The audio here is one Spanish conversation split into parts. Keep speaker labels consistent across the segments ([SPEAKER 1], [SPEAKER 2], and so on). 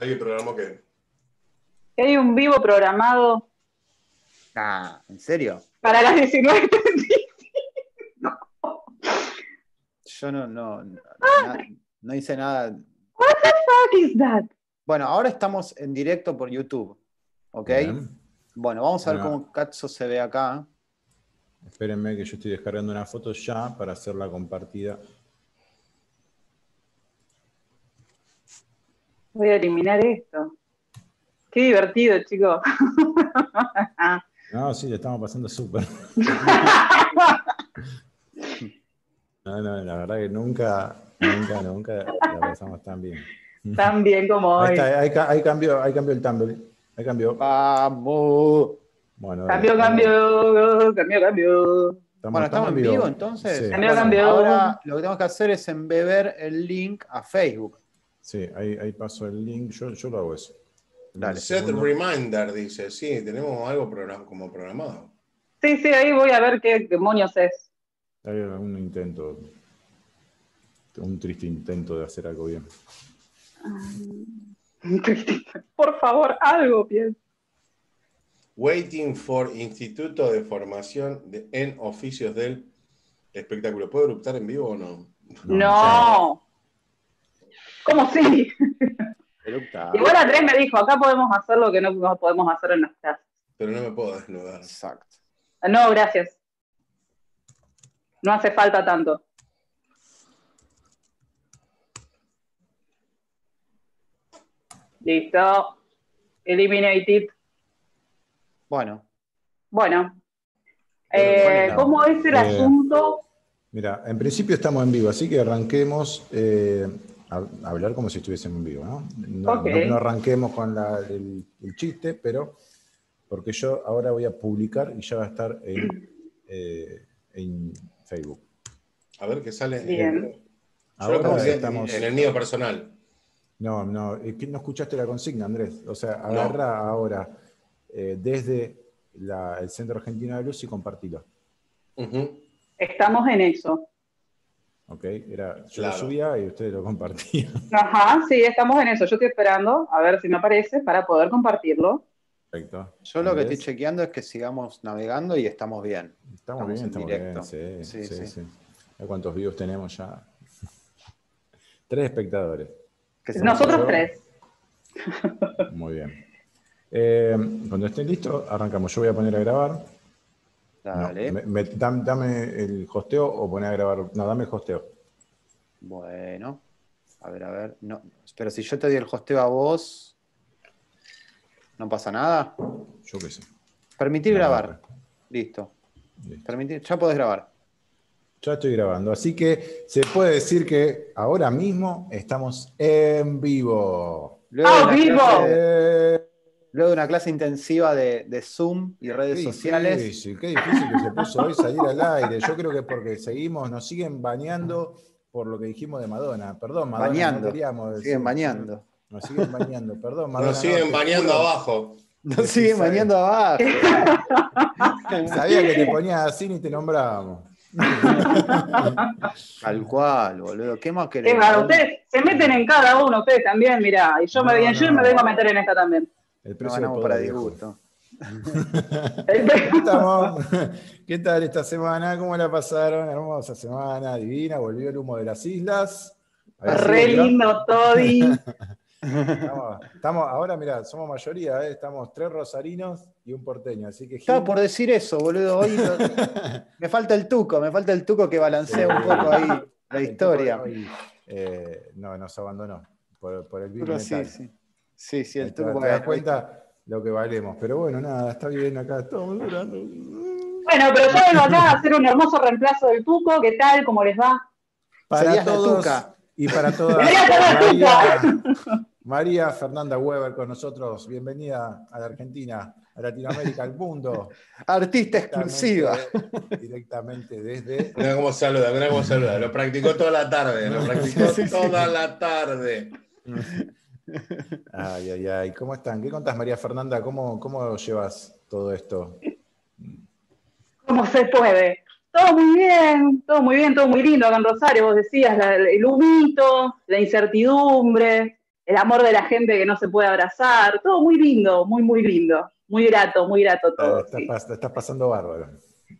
[SPEAKER 1] ¿Alguien programó qué?
[SPEAKER 2] Que hay un vivo programado
[SPEAKER 3] Ah, ¿en serio?
[SPEAKER 2] para las 19.
[SPEAKER 3] Yo no, no, no, na- no hice nada.
[SPEAKER 2] What the fuck is that?
[SPEAKER 3] Bueno, ahora estamos en directo por YouTube. ¿Ok?
[SPEAKER 4] Bien.
[SPEAKER 3] Bueno, vamos a ver
[SPEAKER 4] Bueno.
[SPEAKER 3] cómo Katso se ve acá.
[SPEAKER 4] Espérenme que yo estoy descargando una foto ya para hacerla compartida.
[SPEAKER 2] Voy a eliminar esto. Qué divertido, chicos.
[SPEAKER 4] No, sí, le estamos pasando súper. No, no, la verdad que nunca, nunca, nunca la pasamos tan bien.
[SPEAKER 2] Tan bien como
[SPEAKER 4] Ahí
[SPEAKER 2] hoy.
[SPEAKER 4] está, ahí, ca- ahí cambió, ahí cambió el tumble. Ahí cambió.
[SPEAKER 3] Vamos.
[SPEAKER 4] Bueno,
[SPEAKER 2] Cambio,
[SPEAKER 4] estamos-
[SPEAKER 2] cambio, cambio, cambio.
[SPEAKER 3] Bueno, estamos en vivo entonces.
[SPEAKER 4] Sí,
[SPEAKER 2] Cambio,
[SPEAKER 3] Bueno,
[SPEAKER 2] cambio.
[SPEAKER 3] Ahora lo que tenemos que hacer es embeber el link a Facebook.
[SPEAKER 4] Sí ahí, ahí paso el link. Yo, yo lo hago eso.
[SPEAKER 3] Dale.
[SPEAKER 1] Set
[SPEAKER 4] Segundo.
[SPEAKER 1] reminder, dice. Sí, tenemos algo program- como programado.
[SPEAKER 2] Sí, sí, ahí voy a ver qué demonios es.
[SPEAKER 4] Hay un intento, un triste intento de hacer algo bien.
[SPEAKER 2] Por favor, algo, pienso.
[SPEAKER 1] Waiting for Instituto de Formación de- en Oficios del Espectáculo. ¿Puedo eruptar en vivo o no?
[SPEAKER 2] No. ¿Cómo sí? Igual Andrés me dijo, acá podemos hacer lo que no, no podemos hacer en las casas.
[SPEAKER 1] Pero no me puedo desnudar.
[SPEAKER 3] Exacto.
[SPEAKER 2] No, gracias. No hace falta tanto. Listo. Eliminated.
[SPEAKER 3] Bueno,
[SPEAKER 2] Bueno.
[SPEAKER 1] Bueno,
[SPEAKER 2] Eh,
[SPEAKER 4] bueno.
[SPEAKER 2] ¿Cómo es el
[SPEAKER 4] Eh,
[SPEAKER 2] asunto?
[SPEAKER 4] Mira, en principio estamos en vivo, así que arranquemos eh, hablar como si estuviésemos en vivo, ¿no? No,
[SPEAKER 2] Ok.
[SPEAKER 4] no- no arranquemos con la- el, el chiste, pero porque yo ahora voy a publicar y ya va a estar en, eh, en Facebook.
[SPEAKER 1] A ver qué sale.
[SPEAKER 2] Bien.
[SPEAKER 1] Yo lo
[SPEAKER 4] Ahora estamos.
[SPEAKER 1] en el mío personal.
[SPEAKER 4] No, no, es que no escuchaste la consigna, Andrés. O sea, agarra ahora eh, desde la- el Centro Argentino de Luz y compartilo.
[SPEAKER 2] Estamos en eso.
[SPEAKER 4] ¿Ok? Era, yo
[SPEAKER 1] Claro.
[SPEAKER 4] lo subía y ustedes lo compartían.
[SPEAKER 2] Ajá, sí, estamos en eso. Yo estoy esperando a ver si me aparece para poder compartirlo.
[SPEAKER 4] Perfecto.
[SPEAKER 3] yo lo que estoy chequeando es que sigamos navegando y estamos bien.
[SPEAKER 4] Estamos,
[SPEAKER 3] Estamos
[SPEAKER 4] bien,
[SPEAKER 3] en
[SPEAKER 4] estamos
[SPEAKER 3] directo.
[SPEAKER 4] bien. Sí,
[SPEAKER 3] Sí,
[SPEAKER 4] sí,
[SPEAKER 3] sí.
[SPEAKER 4] sí. ¿A ¿Cuántos vivos tenemos ya? Tres espectadores.
[SPEAKER 2] Nosotros
[SPEAKER 4] yo.
[SPEAKER 2] tres.
[SPEAKER 4] Muy bien. Eh, cuando estén listos, arrancamos. Yo voy a poner a grabar. No,
[SPEAKER 3] Dale.
[SPEAKER 4] me- me- dam- dame el hosteo o poner a grabar. No, dame el hosteo.
[SPEAKER 3] Bueno. A ver, a ver. No, pero si yo te doy el hosteo a vos, ¿no pasa nada?
[SPEAKER 4] Yo qué sé.
[SPEAKER 3] Permitir
[SPEAKER 4] No,
[SPEAKER 3] grabar. Listo.
[SPEAKER 4] Listo.
[SPEAKER 3] Permitir, ya podés grabar.
[SPEAKER 4] Ya estoy grabando. Así que se puede decir que ahora mismo estamos en vivo.
[SPEAKER 2] ¡Ah, vivo!
[SPEAKER 3] clase, luego de una clase intensiva de, de Zoom y redes
[SPEAKER 4] Qué
[SPEAKER 3] sociales.
[SPEAKER 4] difícil, qué difícil que se puso hoy salir al aire. Yo creo que porque seguimos, nos siguen bañando por lo que dijimos de Madonna. Perdón, Madonna,
[SPEAKER 3] Bañando.
[SPEAKER 4] no queríamos decir.
[SPEAKER 3] Siguen bañando.
[SPEAKER 4] Nos siguen bañando, perdón, Madonna.
[SPEAKER 1] Nos siguen
[SPEAKER 4] no,
[SPEAKER 1] bañando
[SPEAKER 4] juro.
[SPEAKER 1] abajo.
[SPEAKER 3] Nos siguen bañando abajo.
[SPEAKER 4] Sabía que te ponías así ni te nombrábamos.
[SPEAKER 3] Tal cual, boludo. ¿Qué más querés?
[SPEAKER 2] raro, ustedes se meten en cada uno, ustedes también, mirá. Y yo, me,
[SPEAKER 4] No,
[SPEAKER 2] y yo
[SPEAKER 4] no.
[SPEAKER 2] me vengo a meter en esta también.
[SPEAKER 4] El
[SPEAKER 3] No
[SPEAKER 4] precio poder,
[SPEAKER 3] para disgusto.
[SPEAKER 4] ¿Cómo estamos? ¿Qué tal esta semana? ¿Cómo la pasaron? Hermosa semana, divina. Volvió el humo de las islas.
[SPEAKER 2] Re lindo, Toddy.
[SPEAKER 4] Estamos, estamos- ahora, mira, somos mayoría, ¿eh? estamos tres rosarinos y un porteño, así que
[SPEAKER 3] Estaba por decir eso, boludo. Hoy no- me falta el tuco, me falta el tuco que balancea un poco ahí la historia.
[SPEAKER 4] hoy, eh, no, nos abandonó por, por el virus
[SPEAKER 3] Pero sí, sí. Sí, sí, el
[SPEAKER 4] Te,
[SPEAKER 3] tuco.
[SPEAKER 4] te das cuenta lo que valemos, pero bueno, nada, está bien acá, estamos durando.
[SPEAKER 2] Bueno, pero yo vengo acá a hacer un hermoso reemplazo del Tuco. ¿Qué tal? ¿Cómo les va?
[SPEAKER 4] Para
[SPEAKER 3] Serías
[SPEAKER 4] todos y para todas. María, María Fernanda Weber con nosotros, bienvenida a la Argentina, a Latinoamérica, al mundo.
[SPEAKER 3] Artista exclusiva.
[SPEAKER 4] Directamente- desde
[SPEAKER 1] Mira cómo saluda, mira cómo saluda. Lo practicó toda la tarde, lo practicó
[SPEAKER 3] Sí, sí, sí.
[SPEAKER 1] toda la tarde.
[SPEAKER 4] Ay, ay, ay. ¿Cómo están? ¿Qué contás, María Fernanda? ¿Cómo, cómo llevas todo esto?
[SPEAKER 2] ¿Cómo se puede? Todo muy bien, todo muy bien, todo muy lindo acá en Rosario. Vos decías, la- el humito, la incertidumbre, el amor de la gente que no se puede abrazar, todo muy lindo, muy, muy lindo, muy grato, muy grato todo.
[SPEAKER 4] Estás,
[SPEAKER 2] sí.
[SPEAKER 4] pas- estás pasando bárbaro.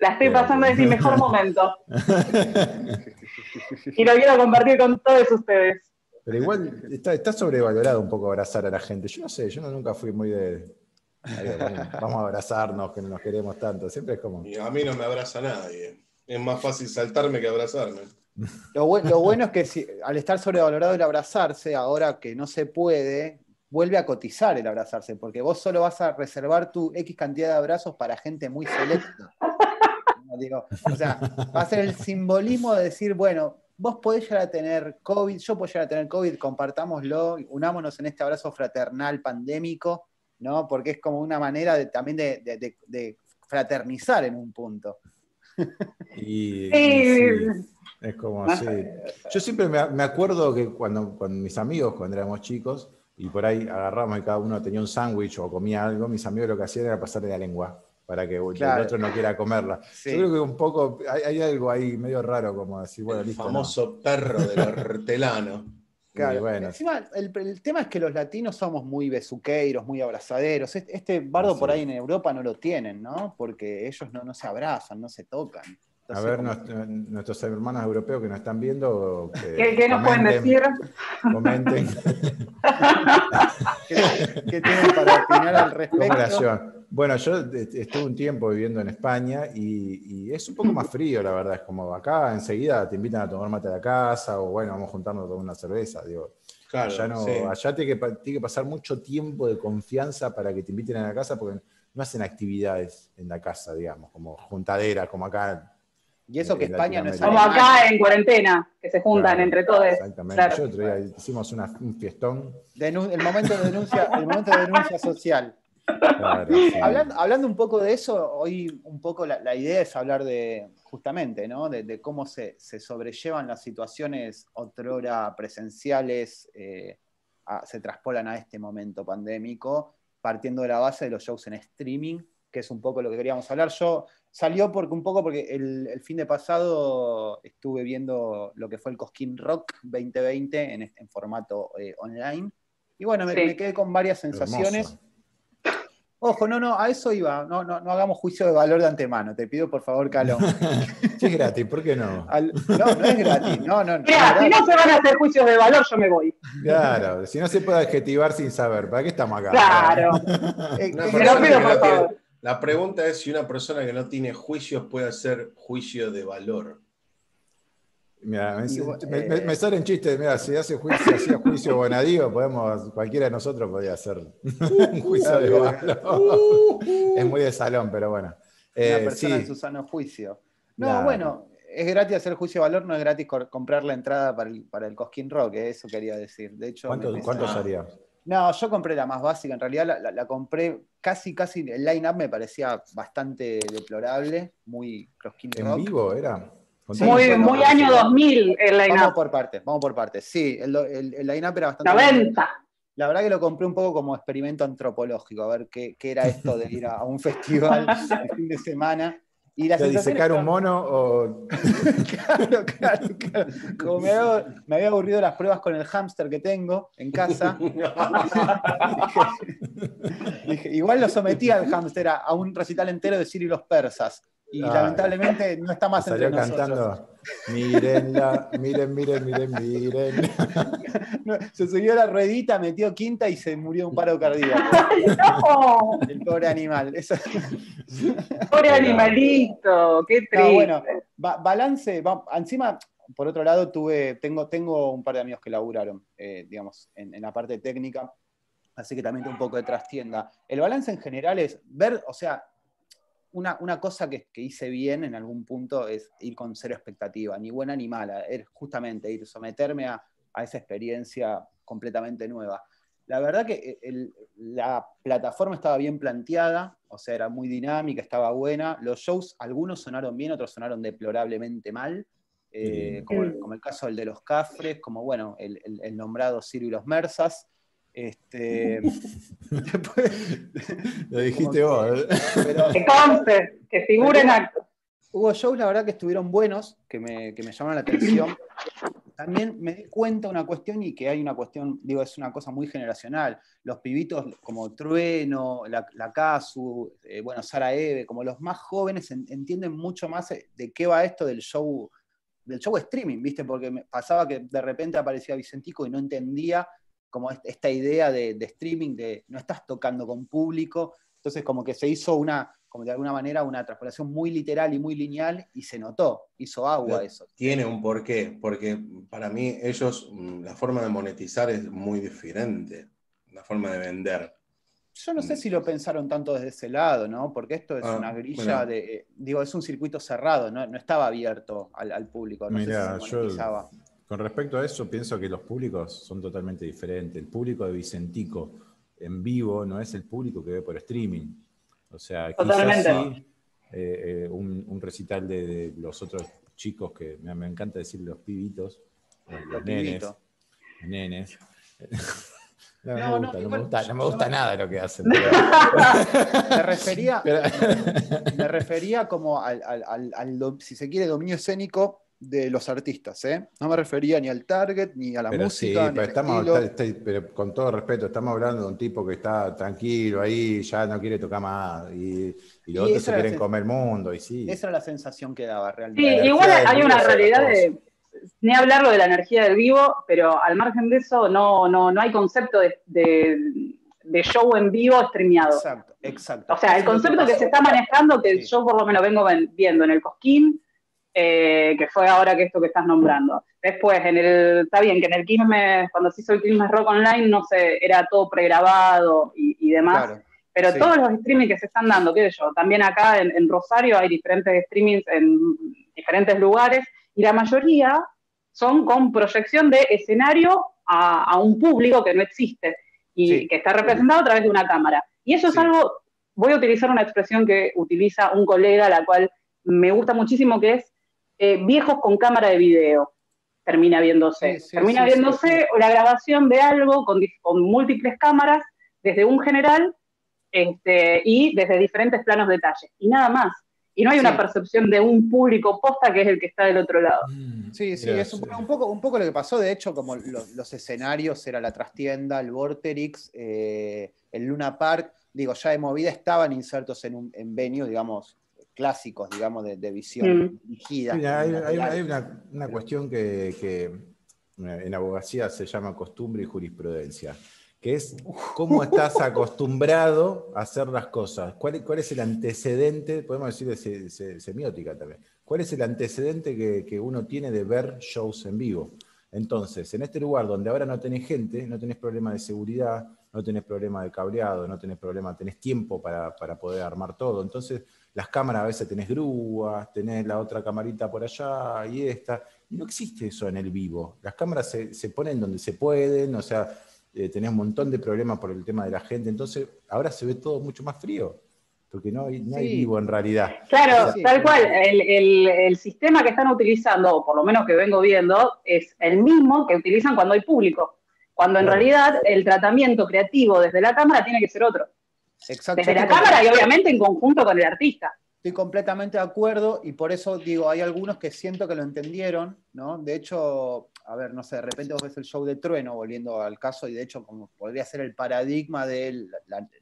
[SPEAKER 2] La estoy pasando en mi mejor momento y lo quiero compartir con todos ustedes.
[SPEAKER 4] Pero igual está, está sobrevalorado un poco abrazar a la gente. Yo no sé, yo no- nunca fui muy de. "Ay, vamos- Vamos a abrazarnos, que nos queremos tanto. Siempre es como.
[SPEAKER 1] Y a mí no me abraza nadie. Es más fácil saltarme que abrazarme.
[SPEAKER 3] Lo, bu- lo bueno es que si- al estar sobrevalorado el abrazarse, ahora que no se puede, vuelve a cotizar el abrazarse, porque vos solo vas a reservar tu X cantidad de abrazos para gente muy selecta. No, digo, o sea, va a ser el simbolismo de decir, bueno, vos podés llegar a tener COVID, yo puedo llegar a tener COVID, compartámoslo, unámonos en este abrazo fraternal pandémico, ¿no? Porque es como una manera de, también de- de- de- de fraternizar en un punto.
[SPEAKER 4] Y,
[SPEAKER 2] Sí.
[SPEAKER 4] sí, es como sí. Yo siempre me, me acuerdo que cuando con mis amigos, cuando éramos chicos, y por ahí agarramos y cada uno tenía un sándwich o comía algo, mis amigos lo que hacían era pasarle la lengua para que
[SPEAKER 3] Claro.
[SPEAKER 4] el otro no quiera comerla.
[SPEAKER 3] Sí.
[SPEAKER 4] Yo creo que un poco, hay, hay algo ahí medio raro, como decir, bueno,
[SPEAKER 1] el
[SPEAKER 4] listo. no.
[SPEAKER 1] famoso perro del hortelano.
[SPEAKER 3] Claro.
[SPEAKER 4] Bueno,
[SPEAKER 3] Encima, el, el tema es que los latinos somos muy besuqueiros, muy abrazaderos. Este, este bardo
[SPEAKER 4] Sí.
[SPEAKER 3] por ahí en Europa no lo tienen, ¿no? Porque ellos no, no se abrazan, no se tocan.
[SPEAKER 4] A ver,
[SPEAKER 3] como-
[SPEAKER 4] nuestro- nuestros hermanos europeos que nos están viendo, que
[SPEAKER 2] ¿Qué, qué nos pueden decir?
[SPEAKER 4] Comenten.
[SPEAKER 3] ¿qué, qué tienen para opinar al
[SPEAKER 4] ¿Cómo
[SPEAKER 3] respecto?
[SPEAKER 4] Bueno, yo eh, estuve un tiempo viviendo en España y, y es un poco más frío, la verdad. Es como acá enseguida te invitan a tomar mate a la casa o bueno, vamos a juntarnos a tomar una cerveza. Digo,
[SPEAKER 1] Claro,
[SPEAKER 4] allá, no,
[SPEAKER 1] sí.
[SPEAKER 4] allá tiene, que, tiene que pasar mucho tiempo de confianza para que te inviten a la casa porque no hacen actividades en la casa, digamos, como juntaderas, como acá.
[SPEAKER 3] Y eso que
[SPEAKER 4] en
[SPEAKER 3] España no es
[SPEAKER 2] Como acá en cuarentena, que se juntan
[SPEAKER 4] Claro,
[SPEAKER 2] entre todos.
[SPEAKER 4] Exactamente.
[SPEAKER 2] Claro.
[SPEAKER 4] Yo otro día hicimos una- un fiestón.
[SPEAKER 3] Denu- el momento de denuncia, el momento de denuncia social.
[SPEAKER 4] Claro, sí.
[SPEAKER 3] Hablando, hablando un poco de eso, hoy un poco la, la idea es hablar de, justamente, ¿no? De, de cómo se, se sobrellevan las situaciones otrora presenciales, eh, a- se traspolan a este momento pandémico, partiendo de la base de los shows en streaming, que es un poco lo que queríamos hablar. Yo salió porque un poco porque el, el fin de pasado estuve viendo lo que fue el Cosquín Rock 2020 en, en formato eh, online. Y bueno, me,
[SPEAKER 2] Sí.
[SPEAKER 3] me quedé con varias sensaciones.
[SPEAKER 4] Hermoso.
[SPEAKER 3] Ojo, no, no, a eso iba. No, no, no hagamos juicio de valor de antemano. Te pido por favor, Calón.
[SPEAKER 4] Es gratis, ¿por qué no?
[SPEAKER 3] Al- no, no es gratis. No, no, no.
[SPEAKER 2] Si no se van a hacer juicios de valor, yo me voy.
[SPEAKER 4] Claro, si no se puede adjetivar sin saber, ¿para qué estamos acá?
[SPEAKER 2] Claro.
[SPEAKER 3] Eh,
[SPEAKER 1] Una
[SPEAKER 3] eh,
[SPEAKER 2] pido,
[SPEAKER 1] que
[SPEAKER 2] por
[SPEAKER 1] no
[SPEAKER 2] favor.
[SPEAKER 1] La pregunta es si una persona que no tiene juicios puede hacer juicio de valor.
[SPEAKER 4] Mira, me, me- me- me salen chistes, mira, si hace juicio, hacía juicio Bonadío, podemos, cualquiera de nosotros podría hacer un juicio de valor. Es muy de salón, pero bueno.
[SPEAKER 3] una
[SPEAKER 4] Eh,
[SPEAKER 3] persona
[SPEAKER 4] sí,
[SPEAKER 3] en su sano juicio. No, bueno, es gratis hacer juicio de valor, no es gratis comprar la entrada para el, para el Cosquín Rock, eh, eso quería decir. De hecho,
[SPEAKER 4] ¿cuánto, cuánto salía?
[SPEAKER 3] No, yo compré la más básica, en realidad la, la- la compré casi, casi, el line-up me parecía bastante deplorable, muy Cosquín
[SPEAKER 4] ¿En
[SPEAKER 3] Rock.
[SPEAKER 4] vivo era?
[SPEAKER 3] Sí,
[SPEAKER 2] Muy, muy año 2000 el
[SPEAKER 3] Vamos
[SPEAKER 2] line-up.
[SPEAKER 3] por partes, vamos por partes. Sí, el, el, el line-up era bastante...
[SPEAKER 2] 90.
[SPEAKER 3] La verdad que lo compré un poco como experimento antropológico, a ver qué, qué era esto de ir a, a un festival el fin de semana. Y la
[SPEAKER 4] ¿Te
[SPEAKER 3] sensación
[SPEAKER 4] disecar un mono o
[SPEAKER 3] Claro, claro, claro. Como me había, me había aburrido las pruebas con el hámster que tengo en casa, dije, dije, igual lo sometí al hámster a, a un recital entero de Ciro y los persas. Y
[SPEAKER 4] Ah.
[SPEAKER 3] lamentablemente no está más
[SPEAKER 4] salió
[SPEAKER 3] entre nosotros.
[SPEAKER 4] cantando? Miren, miren, miren, miren.
[SPEAKER 3] No, se subió a la ruedita, metió quinta y se murió de un paro cardíaco.
[SPEAKER 2] No,
[SPEAKER 3] El pobre animal. Eso-
[SPEAKER 2] pobre animalito, qué triste.
[SPEAKER 3] No, bueno, ba- balance, encima, por otro lado, tuve, tengo, tengo un par de amigos que laburaron, eh, digamos, en, en la parte técnica, así que también tengo un poco de trastienda. El balance en general es ver, o sea, una, una cosa que, que hice bien en algún punto es ir con cero expectativa, ni buena ni mala, es justamente ir, someterme a, a esa experiencia completamente nueva. La verdad que el- la plataforma estaba bien planteada, o sea, era muy dinámica, estaba buena. Los shows, algunos sonaron bien, otros sonaron deplorablemente mal, eh,
[SPEAKER 4] Mm.
[SPEAKER 3] como, el, como el caso del de los Cafres, como bueno, el, el- el nombrado Ciro y los Mersas. Este, después-
[SPEAKER 4] Lo dijiste vos. ¿eh?
[SPEAKER 3] pero
[SPEAKER 2] Que conste, que figure en acto.
[SPEAKER 3] hubo shows, la verdad, que estuvieron buenos, que me, que me llamaron la atención. también me di cuenta una cuestión y que hay una cuestión, digo, es una cosa muy generacional. Los pibitos como Trueno, la, la Casu, eh, bueno, Sara Eve, como los más jóvenes entienden mucho más eh, de qué va esto del show, del show streaming, ¿viste? Porque me pasaba que de repente aparecía Vicentico y no entendía como esta idea de, de streaming, de no estás tocando con público. Entonces, como que se hizo una, como de alguna manera una transpolación muy literal y muy lineal y se notó, hizo agua eso.
[SPEAKER 1] Tiene un porqué, porque para mí ellos, mm, la forma de monetizar es muy diferente, la forma de vender.
[SPEAKER 3] Yo no sé mm. si lo pensaron tanto desde ese lado, ¿no? Porque esto es ah, una grilla de, eh, digo, es un circuito cerrado, no, estaba abierto al, público. No
[SPEAKER 4] Mira, yo con respecto a eso pienso que los públicos son totalmente diferentes. El público de Vicentico en vivo no es el público que ve por streaming. O sea, quizás sí, eh, eh, un, recital de, los otros chicos que me, encanta decir los pibitos, los, nenes. nenes. No, me gusta, no, me gusta, nada lo que hacen.
[SPEAKER 3] me, refería, me refería como al, si se quiere, dominio escénico de los artistas, ¿eh? No me refería ni al target, ni a la música. Sí,
[SPEAKER 4] pero, estamos, pero con todo respeto, estamos hablando de un tipo que está tranquilo ahí, ya no quiere tocar más, y, los otros se quieren comer el mundo, y sí.
[SPEAKER 3] Esa era la sensación que daba realmente.
[SPEAKER 2] Sí, igual hay una realidad de, ni hablarlo de la energía del vivo, pero al margen de eso, no, no, no hay concepto de, de, show en vivo streameado.
[SPEAKER 3] Exacto, exacto.
[SPEAKER 2] O sea, el concepto que, se está manejando, que yo por lo menos vengo viendo en el Cosquín, eh, que fue ahora que esto que estás nombrando. Después, en el, está bien que en el Quilmes, cuando se hizo el Quilmes Rock Online, no sé, era todo pregrabado y, demás. pero todos los streamings que se están dando, qué sé yo, también acá en, Rosario hay diferentes streamings en diferentes lugares y la mayoría son con proyección de escenario a, un público que no existe y que está representado a través de una cámara. Y eso es algo, voy a utilizar una expresión que utiliza un colega, la cual me gusta muchísimo, que es eh, viejos con cámara de video, termina viéndose. termina viéndose la grabación de algo con, múltiples cámaras desde un general este, y desde diferentes planos de detalle. Y nada más. Y no hay una percepción de un público posta que es el que está del otro lado.
[SPEAKER 3] Mm, sí, sí, es un, poco, un poco lo que pasó. De hecho, como los, escenarios era la trastienda, el Vorterix, eh, el Luna Park, digo, ya de movida estaban insertos en, un, en venue, digamos, clásicos, digamos, de, visión mm. dirigida.
[SPEAKER 4] hay, una, cuestión que, en abogacía se llama costumbre y jurisprudencia, que es cómo estás acostumbrado a hacer las cosas. ¿Cuál, cuál es el antecedente, podemos decir de semiótica también, cuál es el antecedente que, que uno tiene de ver shows en vivo? Entonces, en este lugar donde ahora no tenés gente, no tenés problema de seguridad, no tenés problema de cableado, no tenés problema, tenés tiempo para, para poder armar todo. Entonces, las cámaras a veces tenés grúas, tenés la otra camarita por allá y esta. Y no existe eso en el vivo. Las cámaras se, ponen donde se pueden, o sea, eh, tenés un montón de problemas por el tema de la gente. Entonces, ahora se ve todo mucho más frío, porque no hay, vivo en realidad.
[SPEAKER 2] Claro, tal cual. El, sistema que están utilizando, o por lo menos que vengo viendo, es el mismo que utilizan cuando hay público. Cuando en realidad el tratamiento creativo desde la cámara tiene que ser otro. Desde la cámara y obviamente en conjunto con el artista.
[SPEAKER 3] Estoy completamente de acuerdo y por eso digo, hay algunos que siento que lo entendieron, ¿no? De hecho, a ver, no sé, de repente vos ves el show de Trueno, volviendo al caso, y de hecho como podría ser el paradigma de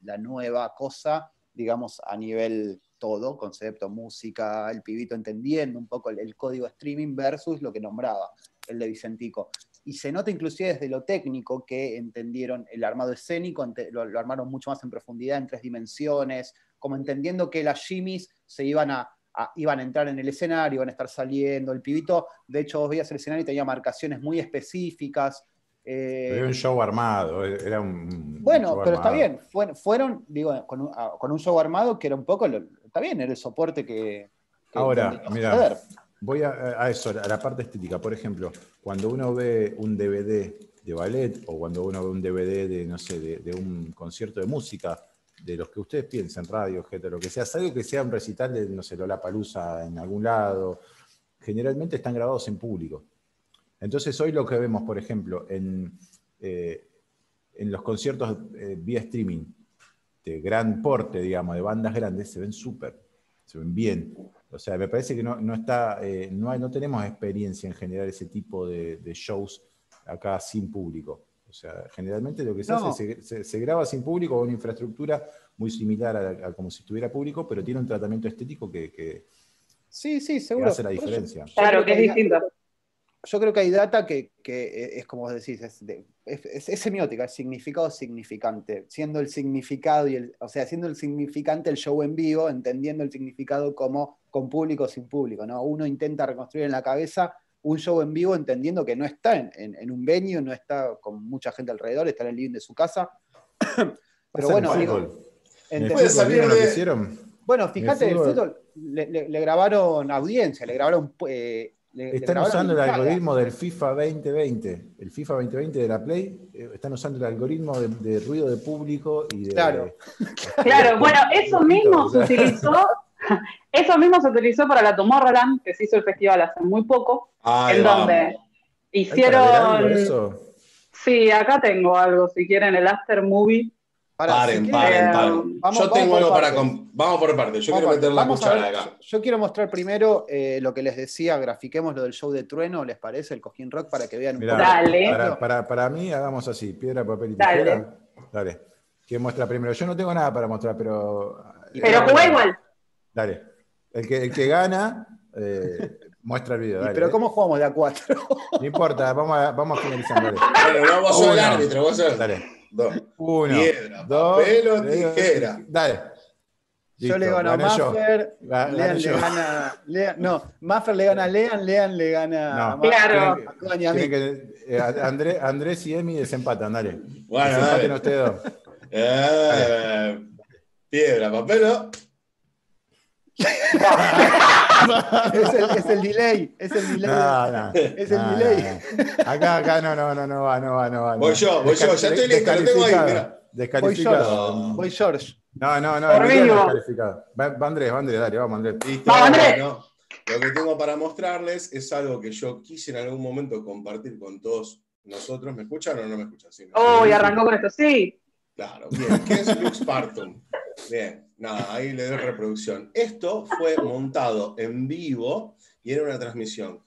[SPEAKER 3] la, nueva cosa, digamos, a nivel todo, concepto, música, el pibito entendiendo un poco el, código streaming versus lo que nombraba el de Vicentico y se nota inclusive desde lo técnico que entendieron el armado escénico, lo, armaron mucho más en profundidad, en tres dimensiones, como entendiendo que las shimmies se iban a, iban a entrar en el escenario, iban a estar saliendo, el pibito, de hecho vos veías el escenario y tenía marcaciones muy específicas.
[SPEAKER 4] Eh, era un show armado, era un...
[SPEAKER 3] Bueno, pero está bien, fueron, digo, con un, show armado que era un poco, está bien, era el soporte que...
[SPEAKER 4] Ahora, mira, voy a, eso, a la parte estética. Por ejemplo, cuando uno ve un DVD de ballet o cuando uno ve un DVD de, no sé, de, un concierto de música, de los que ustedes piensen, radio, gente, lo que sea, algo que sea un recital de, no sé, Lola Palusa en algún lado, generalmente están grabados en público. Entonces, hoy lo que vemos, por ejemplo, en, eh, en los conciertos eh, vía streaming de gran porte, digamos, de bandas grandes, se ven súper, se ven bien. O sea, me parece que no, está, eh, no, hay, no tenemos experiencia en generar ese tipo de, shows acá sin público. O sea, generalmente lo que se hace se, se, graba sin público con una infraestructura muy similar a, como si estuviera público, pero tiene un tratamiento estético que,
[SPEAKER 3] sí, sí, seguro.
[SPEAKER 4] hace la diferencia.
[SPEAKER 2] claro, que es distinto
[SPEAKER 3] yo creo que hay data que, es como decís, es, es, semiótica, es significado significante, siendo el significado y el, o sea, siendo el significante el show en vivo, entendiendo el significado como con público o sin público, ¿no? Uno intenta reconstruir en la cabeza un show en vivo entendiendo que no está en, un venue, no está con mucha gente alrededor, está en el living de su casa. Pero bueno, Bueno, fíjate, el fútbol. le, grabaron audiencia, le grabaron eh,
[SPEAKER 4] están usando el algoritmo del FIFA 2020, el FIFA 2020 de la Play, eh, están usando el algoritmo de, ruido de público y de...
[SPEAKER 2] Claro, claro bueno, eso mismo se utilizó, eso mismo se utilizó para la Tomorrowland, que se hizo el festival hace muy poco, en donde hicieron... Sí, acá tengo algo, si quieren, el After Movie
[SPEAKER 1] paren, paren, paren. yo tengo algo para. Vamos por parte. Yo quiero meter la cuchara acá.
[SPEAKER 3] Yo quiero mostrar primero eh, lo que les decía. Grafiquemos lo del show de trueno, ¿les parece? El Cojín Rock para que vean
[SPEAKER 2] Dale.
[SPEAKER 4] Para, para, mí, hagamos así: piedra, papel y tijera. Dale. ¿Quién muestra primero? Yo no tengo nada para mostrar, pero.
[SPEAKER 2] Pero juega igual.
[SPEAKER 4] Dale. El que, el que gana. Eh, muestra el video. Dale,
[SPEAKER 3] pero ¿cómo jugamos de a 4?
[SPEAKER 4] no importa, vamos a, vamos a finalizar. Dale.
[SPEAKER 1] Bueno, vamos a el árbitro, vos a
[SPEAKER 4] Dale
[SPEAKER 1] dos,
[SPEAKER 4] uno,
[SPEAKER 1] piedra, dos, papel o tijera.
[SPEAKER 4] Dale.
[SPEAKER 3] yo le gano a Maffer, Lean le gana. Lean, no, Maffer le gana a Lean, Lean le gana
[SPEAKER 2] a Claro.
[SPEAKER 4] Eh, Andrés y Emi desempatan, dale. Bueno, desempaten ustedes dos.
[SPEAKER 1] Eh, piedra, papel o
[SPEAKER 3] es, el, es, el, delay, es el delay. No, no, es el no, delay.
[SPEAKER 4] Acá, acá no, no, no, no va, no va, no va.
[SPEAKER 1] Voy yo, voy yo, ya estoy listo, lo tengo ahí, mira.
[SPEAKER 4] Descalificado.
[SPEAKER 3] Voy George.
[SPEAKER 4] No, no, no, no descalificado. Va, Andrés, va Andrés, dale, vamos Andrés.
[SPEAKER 1] Listo, Andrés. lo que tengo para mostrarles es algo que yo quise en algún momento compartir con todos nosotros. ¿Me escuchan o no me escuchan? Sí,
[SPEAKER 2] oh, y arrancó con esto, sí.
[SPEAKER 1] Claro, bien. ¿Qué es Lux Partum? Bien, nada, ahí le doy reproducción. Esto fue montado en vivo y era una transmisión.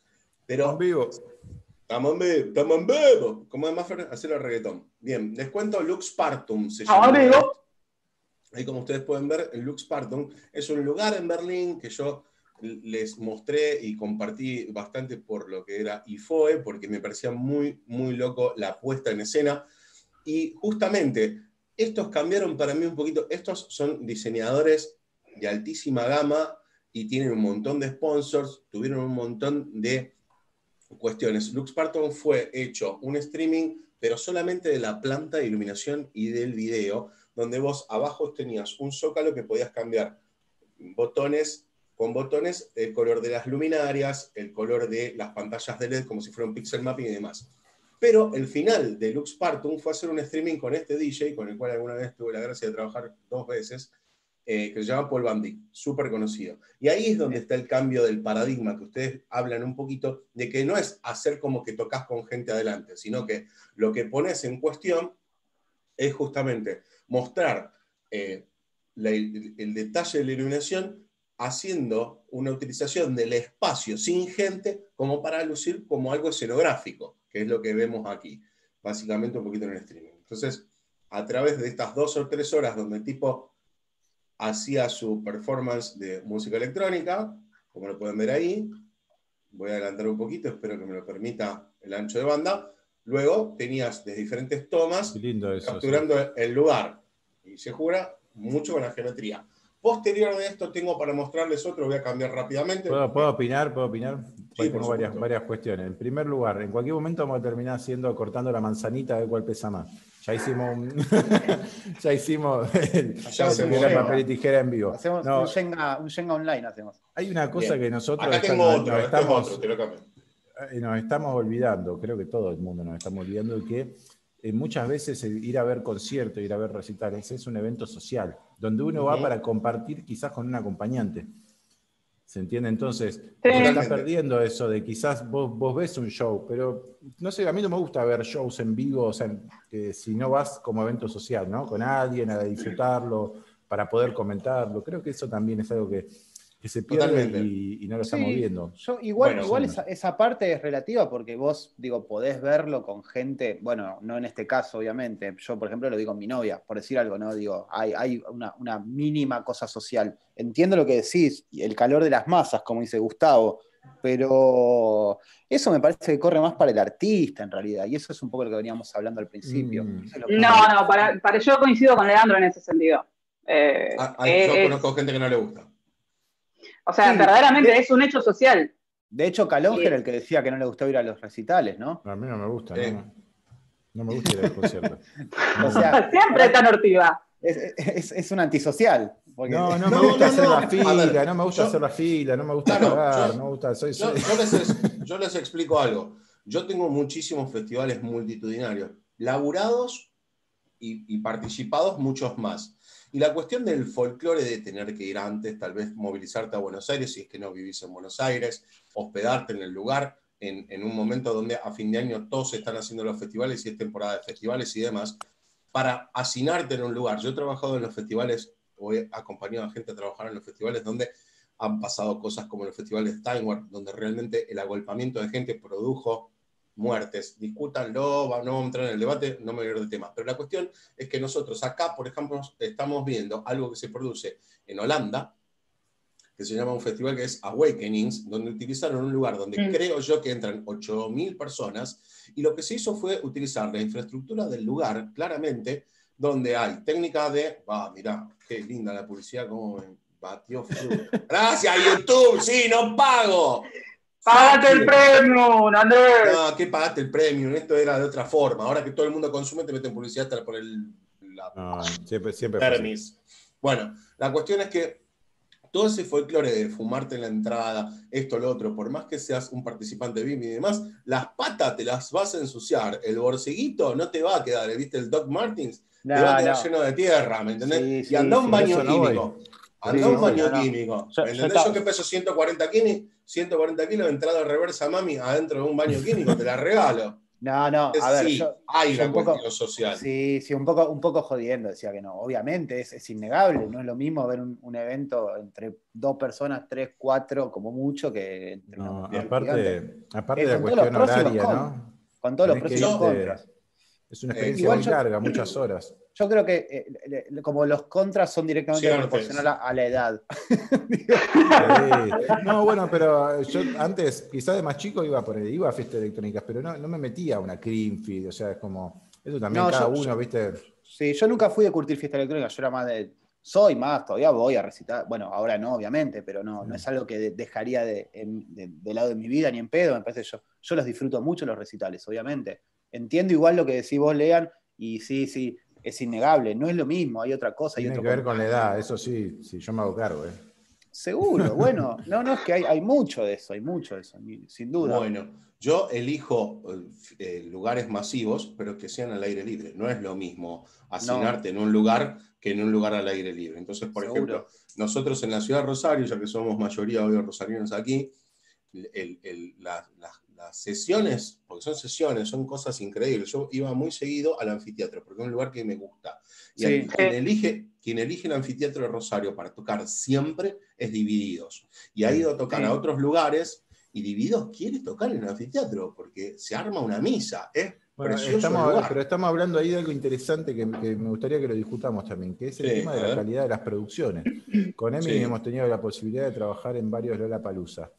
[SPEAKER 1] Pero,
[SPEAKER 4] en vivo.
[SPEAKER 1] Estamos en vivo, estamos en vivo. Como además hacer el reggaetón. Bien, les cuento Lux Partum. Se llama. Ahí como ustedes pueden ver, el Lux Partum es un lugar en Berlín que yo les mostré y compartí bastante por lo que era IFOE, porque me parecía muy, muy loco la puesta en escena. Y justamente estos cambiaron para mí un poquito. Estos son diseñadores de altísima gama y tienen un montón de sponsors, tuvieron un montón de cuestiones. Lux Parton fue hecho un streaming, pero solamente de la planta de iluminación y del video, donde vos abajo tenías un zócalo que podías cambiar botones con botones, el color de las luminarias, el color de las pantallas de LED, como si fuera un pixel mapping y demás. Pero el final de Lux Partum fue hacer un streaming con este DJ, con el cual alguna vez tuve la gracia de trabajar dos veces, eh, que se llama Paul Van Dyck, súper conocido. Y ahí es donde está el cambio del paradigma, que ustedes hablan un poquito, de que no es hacer como que tocas con gente adelante, sino que lo que pones en cuestión es justamente mostrar eh, el detalle de la iluminación haciendo una utilización del espacio sin gente como para lucir como algo escenográfico que es lo que vemos aquí, básicamente un poquito en el streaming. Entonces, a través de estas dos o tres horas donde el tipo hacía su performance de música electrónica, como lo pueden ver ahí, voy a adelantar un poquito, espero que me lo permita el ancho de banda, luego tenías de diferentes tomas capturando el lugar, y se jura mucho con la geometría. Posterior de esto tengo para mostrarles otro, voy a cambiar rápidamente.
[SPEAKER 4] ¿Puedo, opinar? ¿Puedo opinar? tengo varias, varias, cuestiones. En primer lugar, en cualquier momento vamos a terminar haciendo, cortando la manzanita de cuál pesa más. Ya hicimos un, ya hicimos
[SPEAKER 3] ya papel y tijera en vivo. Hacemos un, Shenga, online hacemos.
[SPEAKER 4] Hay una cosa que nosotros
[SPEAKER 1] Acá tengo otro, nos, estamos, otro, te lo
[SPEAKER 4] nos estamos olvidando, creo que todo el mundo nos estamos olvidando de que eh, muchas veces ir a ver conciertos, ir a ver recitales, es un evento social, donde uno va para compartir quizás con un acompañante. ¿Se entiende? Entonces, está perdiendo eso de quizás vos, vos, ves un show, pero no sé, a mí no me gusta ver shows en vivo, o sea, que si no vas como evento social, ¿no? Con alguien a disfrutarlo, para poder comentarlo. Creo que eso también es algo que que se pierde y, no lo estamos viendo.
[SPEAKER 3] Yo, igual igual esa, parte es relativa porque vos, digo, podés verlo con gente, bueno, no en este caso, obviamente. Yo, por ejemplo, lo digo con mi novia, por decir algo, ¿no? Digo, hay, hay una, una, mínima cosa social. Entiendo lo que decís, el calor de las masas, como dice Gustavo, pero eso me parece que corre más para el artista en realidad, y eso es un poco lo que veníamos hablando al principio.
[SPEAKER 2] Mm. No, no, para, para, yo coincido con Leandro en ese sentido.
[SPEAKER 1] Eh, ah, yo conozco gente que no le gusta.
[SPEAKER 2] O sea, verdaderamente es un hecho social.
[SPEAKER 3] De hecho, Calonge era el que decía que no le gustaba ir a los recitales, ¿no?
[SPEAKER 4] A mí no me gusta, no, me gusta ir al concierto.
[SPEAKER 2] o sea, Siempre tan ortiva.
[SPEAKER 3] Es, un antisocial.
[SPEAKER 4] No, no, me gusta hacer la fila, no me gusta hacer la fila, no me gusta pagar, no me gusta. Soy, Yo,
[SPEAKER 1] les, yo les explico algo. Yo tengo muchísimos festivales multitudinarios, laburados y, y participados muchos más. Y la cuestión del folclore de tener que ir antes, tal vez movilizarte a Buenos Aires, si es que no vivís en Buenos Aires, hospedarte en el lugar, en, un momento donde a fin de año todos están haciendo los festivales y es temporada de festivales y demás, para hacinarte en un lugar. Yo he trabajado en los festivales, o he acompañado a gente a trabajar en los festivales donde han pasado cosas como el festival de donde realmente el agolpamiento de gente produjo muertes. Discútanlo, no vamos a entrar en el debate, no me voy a ir de tema. Pero la cuestión es que nosotros acá, por ejemplo, estamos viendo algo que se produce en Holanda, que se llama un festival que es Awakenings, donde utilizaron un lugar donde mm. creo yo que entran 8.000 personas, y lo que se hizo fue utilizar la infraestructura del lugar, claramente, donde hay técnica de, va, mirá, qué linda la publicidad, cómo me batió. Gracias, YouTube, sí, no pago.
[SPEAKER 2] ¡Pagate el premio, Andrés!
[SPEAKER 1] No, ¿qué pagaste el premio? Esto era de otra forma. Ahora que todo el mundo consume, te meten publicidad hasta por el.
[SPEAKER 4] La, siempre, siempre.
[SPEAKER 1] Bueno, la cuestión es que todo ese folclore de fumarte en la entrada, esto, lo otro, por más que seas un participante BIM y demás, las patas te las vas a ensuciar. El borciguito no te va a quedar, ¿viste? El Doc Martins te va a quedar lleno de tierra, ¿me entendés? y anda un baño químico. Anda un baño químico. ¿Me entendés? Yo, que peso 140 kilos 140 kilos de entrada reversa mami adentro de un baño químico, te la regalo.
[SPEAKER 3] No, no, a ver,
[SPEAKER 1] sí, hay la cuestión social.
[SPEAKER 3] Sí, sí, un poco, un poco jodiendo, decía que no. Obviamente es, es innegable, no es lo mismo ver un, evento entre dos personas, tres, cuatro, como mucho, que entre
[SPEAKER 4] no, aparte, aparte de la cuestión horaria, ¿no?
[SPEAKER 3] Con todos los pros y los contras.
[SPEAKER 4] Es una experiencia muy larga, muchas horas.
[SPEAKER 3] Yo creo que eh, como los contras son directamente proporcionales a la edad.
[SPEAKER 4] no, bueno, pero yo antes, quizás de más chico, iba por ahí, iba a fiestas electrónicas, pero no, no me metía a una feed, o sea, es como, eso también cada uno, ¿viste?
[SPEAKER 3] Sí, yo nunca fui de curtir fiesta electrónica, yo era más de, soy más, todavía voy a recitar, bueno, ahora no, obviamente, pero no, no es algo que dejaría de, lado de mi vida ni en pedo, me parece yo, yo los disfruto mucho los recitales, obviamente entiendo igual lo que decís vos, Lean, y sí, sí, es innegable, no es lo mismo, hay otra cosa.
[SPEAKER 4] Tiene que ver con la edad, eso sí, sí, yo me hago cargo. ¿eh?
[SPEAKER 3] Seguro, bueno, no, no, es que hay, hay, mucho de eso, hay mucho de eso, sin duda.
[SPEAKER 1] Bueno, yo elijo eh, lugares masivos, pero que sean al aire libre. No es lo mismo asignarte en un lugar que en un lugar al aire libre. Entonces, por ejemplo, nosotros en la ciudad de Rosario, ya que somos mayoría hoy rosarianos aquí, el, las las sesiones, porque son sesiones, son cosas increíbles. Yo iba muy seguido al anfiteatro, porque es un lugar que me gusta. Y quien, elige, quien elige el anfiteatro de Rosario para tocar siempre es Divididos. Y ha ido a tocar a otros lugares y Divididos quiere tocar en el anfiteatro, porque se arma una misa. Es
[SPEAKER 4] estamos, pero estamos hablando ahí de algo interesante que, me gustaría que lo discutamos también, que es el tema de la calidad de las producciones. Con Emi hemos tenido la posibilidad de trabajar en varios Lola Palusa.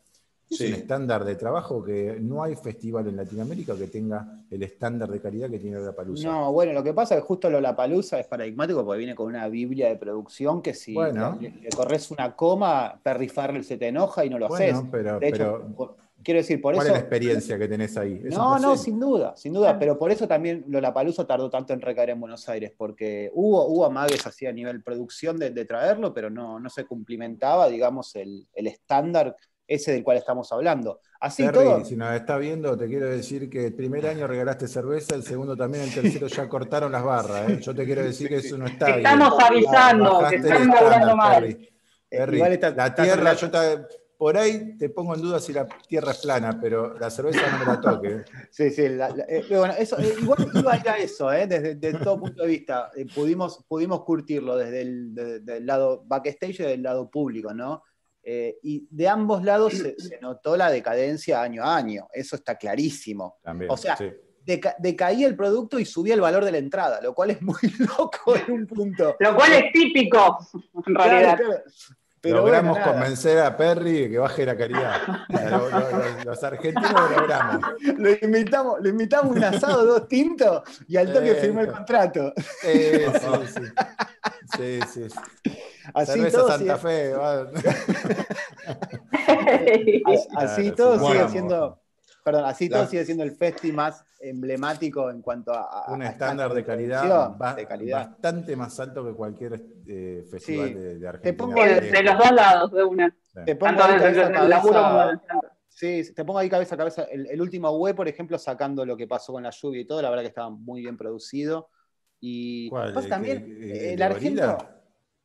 [SPEAKER 4] Es un estándar de trabajo que no hay festival en Latinoamérica que tenga el estándar de calidad que tiene Lollapalooza.
[SPEAKER 3] No, bueno, lo que pasa es que justo Lollapalooza es paradigmático porque viene con una biblia de producción que si le, corres una coma, Perry se te enoja y no lo bueno, haces.
[SPEAKER 4] Pero, de hecho,
[SPEAKER 3] quiero decir, por
[SPEAKER 4] ¿cuál
[SPEAKER 3] eso...
[SPEAKER 4] es la experiencia que tenés ahí?
[SPEAKER 3] no, no, sin duda, sin duda, pero por eso también Lollapalooza tardó tanto en recaer en Buenos Aires, porque hubo, hubo amagues así a nivel producción de, traerlo, pero no, no se cumplimentaba, digamos, el, el estándar ese del cual estamos hablando. Así todo.
[SPEAKER 4] Si nos está viendo, te quiero decir que el primer año regalaste cerveza, el segundo también, el tercero ya cortaron las barras. ¿eh? Yo te quiero decir que eso no está
[SPEAKER 2] bien. Estamos avisando, que están hablando mal.
[SPEAKER 4] la tierra, yo por ahí te pongo en duda si la tierra es plana, pero la cerveza no me la toque.
[SPEAKER 3] Sí, sí, eh, bueno, eso, eh, igual iba a ir a eso, desde, desde, todo punto de vista. pudimos, pudimos curtirlo desde el, desde el lado backstage y del lado público, ¿no? Eh, y de ambos lados se, notó la decadencia año a año, eso está clarísimo. o sea, decaía el producto y subía el valor de la entrada, lo cual es muy loco en un punto.
[SPEAKER 2] Lo cual es típico, en realidad.
[SPEAKER 4] logramos convencer a Perry de que baje la calidad. los, argentinos lo logramos.
[SPEAKER 3] Lo invitamos, lo invitamos un asado, dos tintos, y al toque firmó el contrato.
[SPEAKER 4] sí, sí. Sí, sí. Así todo Santa Fe.
[SPEAKER 3] así, todo sigue siendo. Perdón, así todo sigue siendo el festi más emblemático en cuanto a.
[SPEAKER 4] un estándar de calidad, bastante más alto que cualquier eh, festival de, Argentina. Te pongo
[SPEAKER 2] de, los dos lados de una.
[SPEAKER 3] Te pongo ahí cabeza, Sí, te pongo ahí cabeza a cabeza. El, el, último web, por ejemplo, sacando lo que pasó con la lluvia y todo, la verdad que estaba muy bien producido. Y también el, argentino.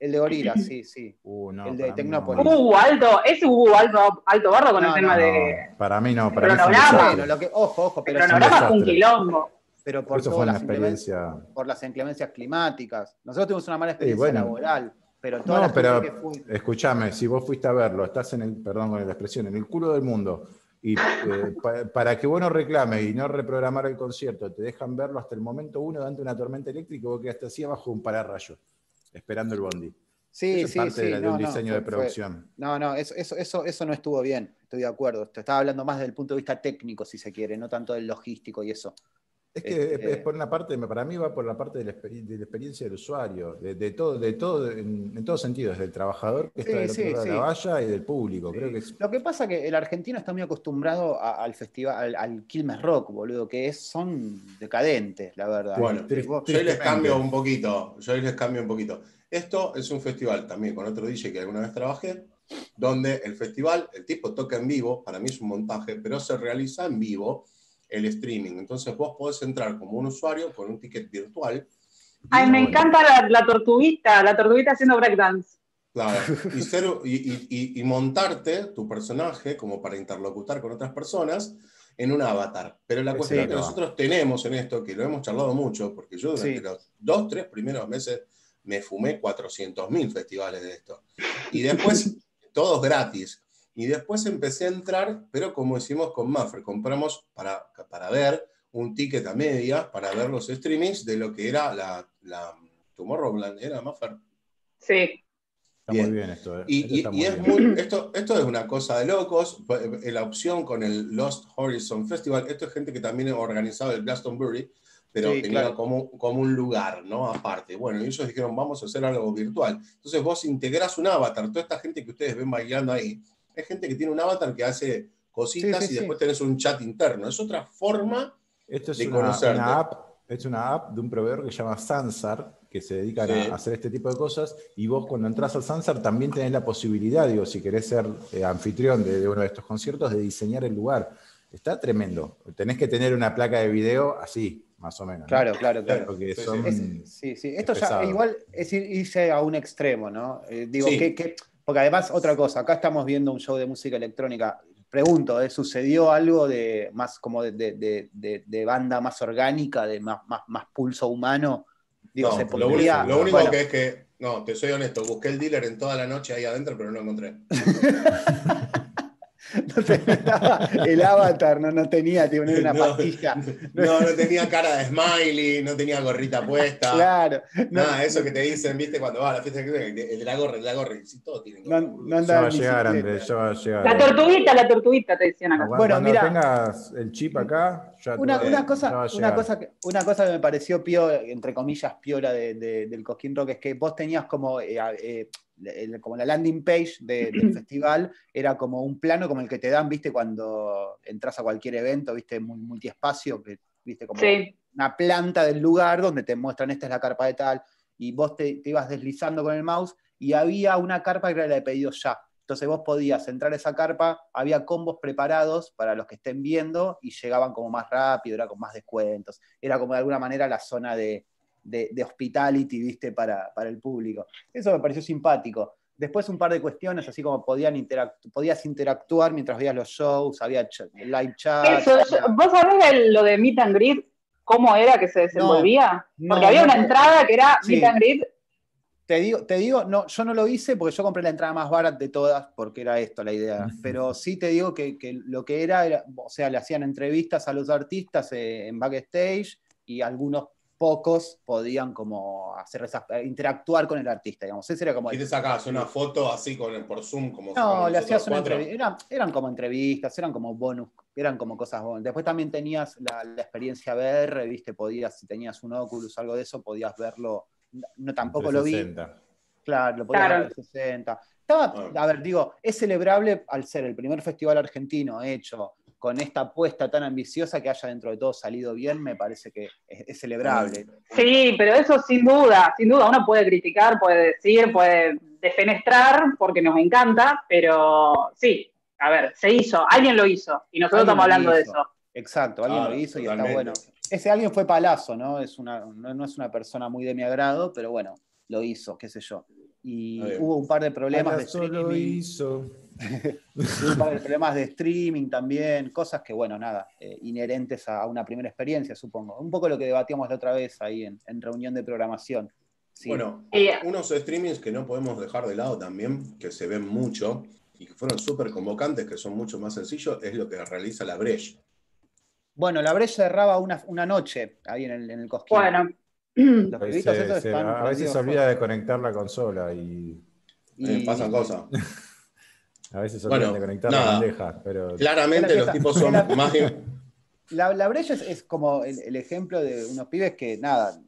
[SPEAKER 3] El de Gorila, sí, sí.
[SPEAKER 4] Uh,
[SPEAKER 3] el de Tecnópolis.
[SPEAKER 2] Uh, alto, ese hubo alto, alto barro con el tema de.
[SPEAKER 4] Para mí no, para
[SPEAKER 2] mí lo que, Ojo, ojo, pero. El cronograma fue un quilombo.
[SPEAKER 3] Pero por
[SPEAKER 4] Eso las experiencia.
[SPEAKER 3] Por las inclemencias climáticas. Nosotros tuvimos una mala experiencia laboral. Pero
[SPEAKER 4] no, pero escúchame, si vos fuiste a verlo, estás en el, perdón con la expresión, en el culo del mundo, y eh, para que vos no reclames y no reprogramar el concierto, te dejan verlo hasta el momento uno durante una tormenta eléctrica vos quedaste así abajo un pararrayo, esperando el bondi.
[SPEAKER 3] Sí,
[SPEAKER 4] eso
[SPEAKER 3] sí,
[SPEAKER 4] es parte
[SPEAKER 3] sí,
[SPEAKER 4] del diseño de producción.
[SPEAKER 3] no, no, eso, eso, eso, no estuvo bien, estoy de acuerdo. Te estaba hablando más desde el punto de vista técnico, si se quiere, no tanto del logístico y eso.
[SPEAKER 4] Es que es este, por una parte, para mí va por la parte de la, experiencia del usuario, de, todo, de todo, en, todos sentidos, del trabajador que está del de la valla y del público. Creo que
[SPEAKER 3] Lo que pasa es que el argentino está muy acostumbrado al festival, al, Quilmes Rock, boludo, que es, son decadentes, la verdad.
[SPEAKER 1] Bueno, yo les cambio un poquito, yo les cambio un poquito. Esto es un festival también con otro DJ que alguna vez trabajé, donde el festival, el tipo toca en vivo, para mí es un montaje, pero se realiza en vivo el streaming. Entonces vos podés entrar como un usuario con un ticket virtual.
[SPEAKER 2] Ay, me encanta la, tortuguita, la tortuguita haciendo breakdance.
[SPEAKER 1] Claro, y, y, montarte tu personaje como para interlocutar con otras personas en un avatar. Pero la cuestión que nosotros tenemos en esto, que lo hemos charlado mucho, porque yo durante los dos, tres primeros meses me fumé 400.000 festivales de esto. Y después, todos gratis. Y después empecé a entrar, pero como hicimos con Maffer, compramos para, para ver un ticket a medias, para ver los streamings de lo que era la, la Tomorrowland, ¿era Maffer?
[SPEAKER 2] Sí.
[SPEAKER 4] Está muy bien esto.
[SPEAKER 1] ¿eh? Y, es muy, esto, esto es una cosa de locos. Eh, la opción con el Lost Horizon Festival, esto es gente que también ha organizado el Glastonbury, pero tenía como, como un lugar, ¿no? Aparte. Bueno, y ellos dijeron, vamos a hacer algo virtual. Entonces vos integrás un avatar, toda esta gente que ustedes ven bailando ahí, hay gente que tiene un avatar que hace cositas y después tenés un chat interno. Es otra forma
[SPEAKER 4] Esto es de una, app, es una app de un proveedor que se llama Sansar, que se dedica a hacer este tipo de cosas, y vos cuando entras al Sansar también tenés la posibilidad, digo, si querés ser eh, anfitrión de, uno de estos conciertos, de diseñar el lugar. Está tremendo. Tenés que tener una placa de video así, más o menos.
[SPEAKER 3] Claro, claro, claro. sí, sí. Esto ya igual es irse a un extremo, ¿no? Eh, digo, que porque además, otra cosa, acá estamos viendo un show de música electrónica. Pregunto, ¿eh? ¿sucedió algo de más como de, banda más orgánica, de más, más, pulso humano?
[SPEAKER 1] Digo, no, lo, único, que es que, no, te soy honesto, busqué el dealer en toda la noche ahí adentro, pero no lo encontré.
[SPEAKER 3] no el avatar no, no tenía, tenía una pastilla.
[SPEAKER 1] No, no tenía cara de smiley, no tenía gorrita puesta.
[SPEAKER 3] Claro.
[SPEAKER 1] Nada, eso que te dicen, viste, cuando vas a la fiesta, el de la gorra, el de la gorra, sí, todo tiene
[SPEAKER 3] No, no va
[SPEAKER 4] a llegar, Andrés, ya va a llegar.
[SPEAKER 2] La tortuguita, la tortuguita te decían acá.
[SPEAKER 4] Bueno, cuando mira. tengas el chip acá, ya
[SPEAKER 3] una, una, cosa, una, cosa que, una cosa que me pareció piola, entre comillas, piola de, del Cosquín Rock es que vos tenías como eh, eh, como la landing page del festival era como un plano como el que te dan, viste, cuando entras a cualquier evento, viste, multiespacio, que, viste, como una planta del lugar donde te muestran esta es la carpa de tal, y vos te, ibas deslizando con el mouse y había una carpa que era la de pedidos ya. Entonces vos podías entrar a esa carpa, había combos preparados para los que estén viendo y llegaban como más rápido, era con más descuentos. Era como de alguna manera la zona de, de, hospitality, viste, para, el público. Eso me pareció simpático. Después un par de cuestiones, así como podían podías interactuar mientras veías los shows, había live chat.
[SPEAKER 2] ¿Vos sabés lo de Meet and Greet? ¿Cómo era que se desenvolvía? Porque había una entrada que era Meet and Greet
[SPEAKER 3] Te digo, te digo, no, yo no lo hice porque yo compré la entrada más barata de todas, porque era esto la idea. Pero sí te digo que, lo que era, o sea, le hacían entrevistas a los artistas eh, en backstage y algunos pocos podían como hacer interactuar con el artista, digamos. Ese era como
[SPEAKER 1] ¿Y te sacabas una foto así con el, por Zoom? Como
[SPEAKER 3] no, le hacías una entrevista. Eran, como entrevistas, eran como bonus, eran como cosas buenas. Después también tenías la, experiencia VR, viste, podías, si tenías un Oculus, algo de eso, podías verlo no tampoco lo vi. Claro, lo podía ver 60. Estaba, ah. a ver, digo, es celebrable al ser el primer festival argentino hecho con esta apuesta tan ambiciosa que haya dentro de todo salido bien, me parece que es, celebrable.
[SPEAKER 2] Sí, pero eso sin duda, sin duda, uno puede criticar, puede decir, puede defenestrar, porque nos encanta, pero sí, a ver, se hizo, alguien lo hizo, y nosotros estamos hablando de eso.
[SPEAKER 3] Exacto, alguien lo hizo y está bueno. Ese alguien fue Palazo, ¿no? Es una, no, es una persona muy de mi agrado, pero bueno, lo hizo, qué sé yo. Y hubo un par de problemas de streaming. Hizo. un par de problemas de streaming también, cosas que, bueno, nada, eh, inherentes a una primera experiencia, supongo. Un poco lo que debatíamos la otra vez ahí en, reunión de programación.
[SPEAKER 1] Bueno, unos streamings que no podemos dejar de lado también, que se ven mucho y que fueron súper convocantes, que son mucho más sencillos, es lo que realiza la Breche.
[SPEAKER 3] Bueno, la brecha cerraba una, una noche ahí en el, en el cosquín.
[SPEAKER 2] Bueno.
[SPEAKER 4] Los a veces se olvida de conectar la consola y.
[SPEAKER 1] y... pasan cosas.
[SPEAKER 4] a veces se olvida de conectar la bandeja. Pero...
[SPEAKER 1] Claramente los tipos son más.
[SPEAKER 3] La, la brecha es, como el, ejemplo de unos pibes que, nada.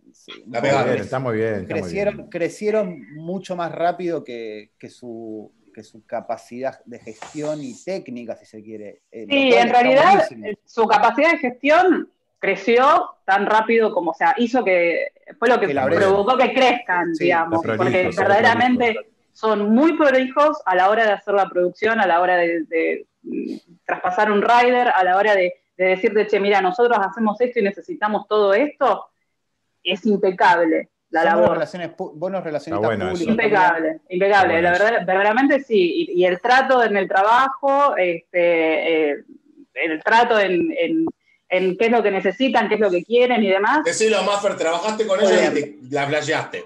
[SPEAKER 4] La pegaron. Está muy bien.
[SPEAKER 3] crecieron, crecieron mucho más rápido que, que su, que su capacidad de gestión y técnica, si se quiere.
[SPEAKER 2] Eh, sí, en realidad su capacidad de gestión creció tan rápido como, o sea, hizo que, fue lo que, provocó que crezcan, digamos, porque verdaderamente son muy prolijos a la hora de hacer la producción, a la hora de, mm, traspasar un rider, a la hora de, de decirte, che, mira, nosotros hacemos esto y necesitamos todo esto, es impecable la labor.
[SPEAKER 3] Relaciones, buenos relacionistas
[SPEAKER 2] públicos. Impecable, impecable. La verdad, verdaderamente sí. Y, el trato en el trabajo, este, eh, el trato en, en, qué es lo que necesitan, qué es lo que quieren y demás.
[SPEAKER 1] Decilo, Maffer, trabajaste con ellos y la playaste.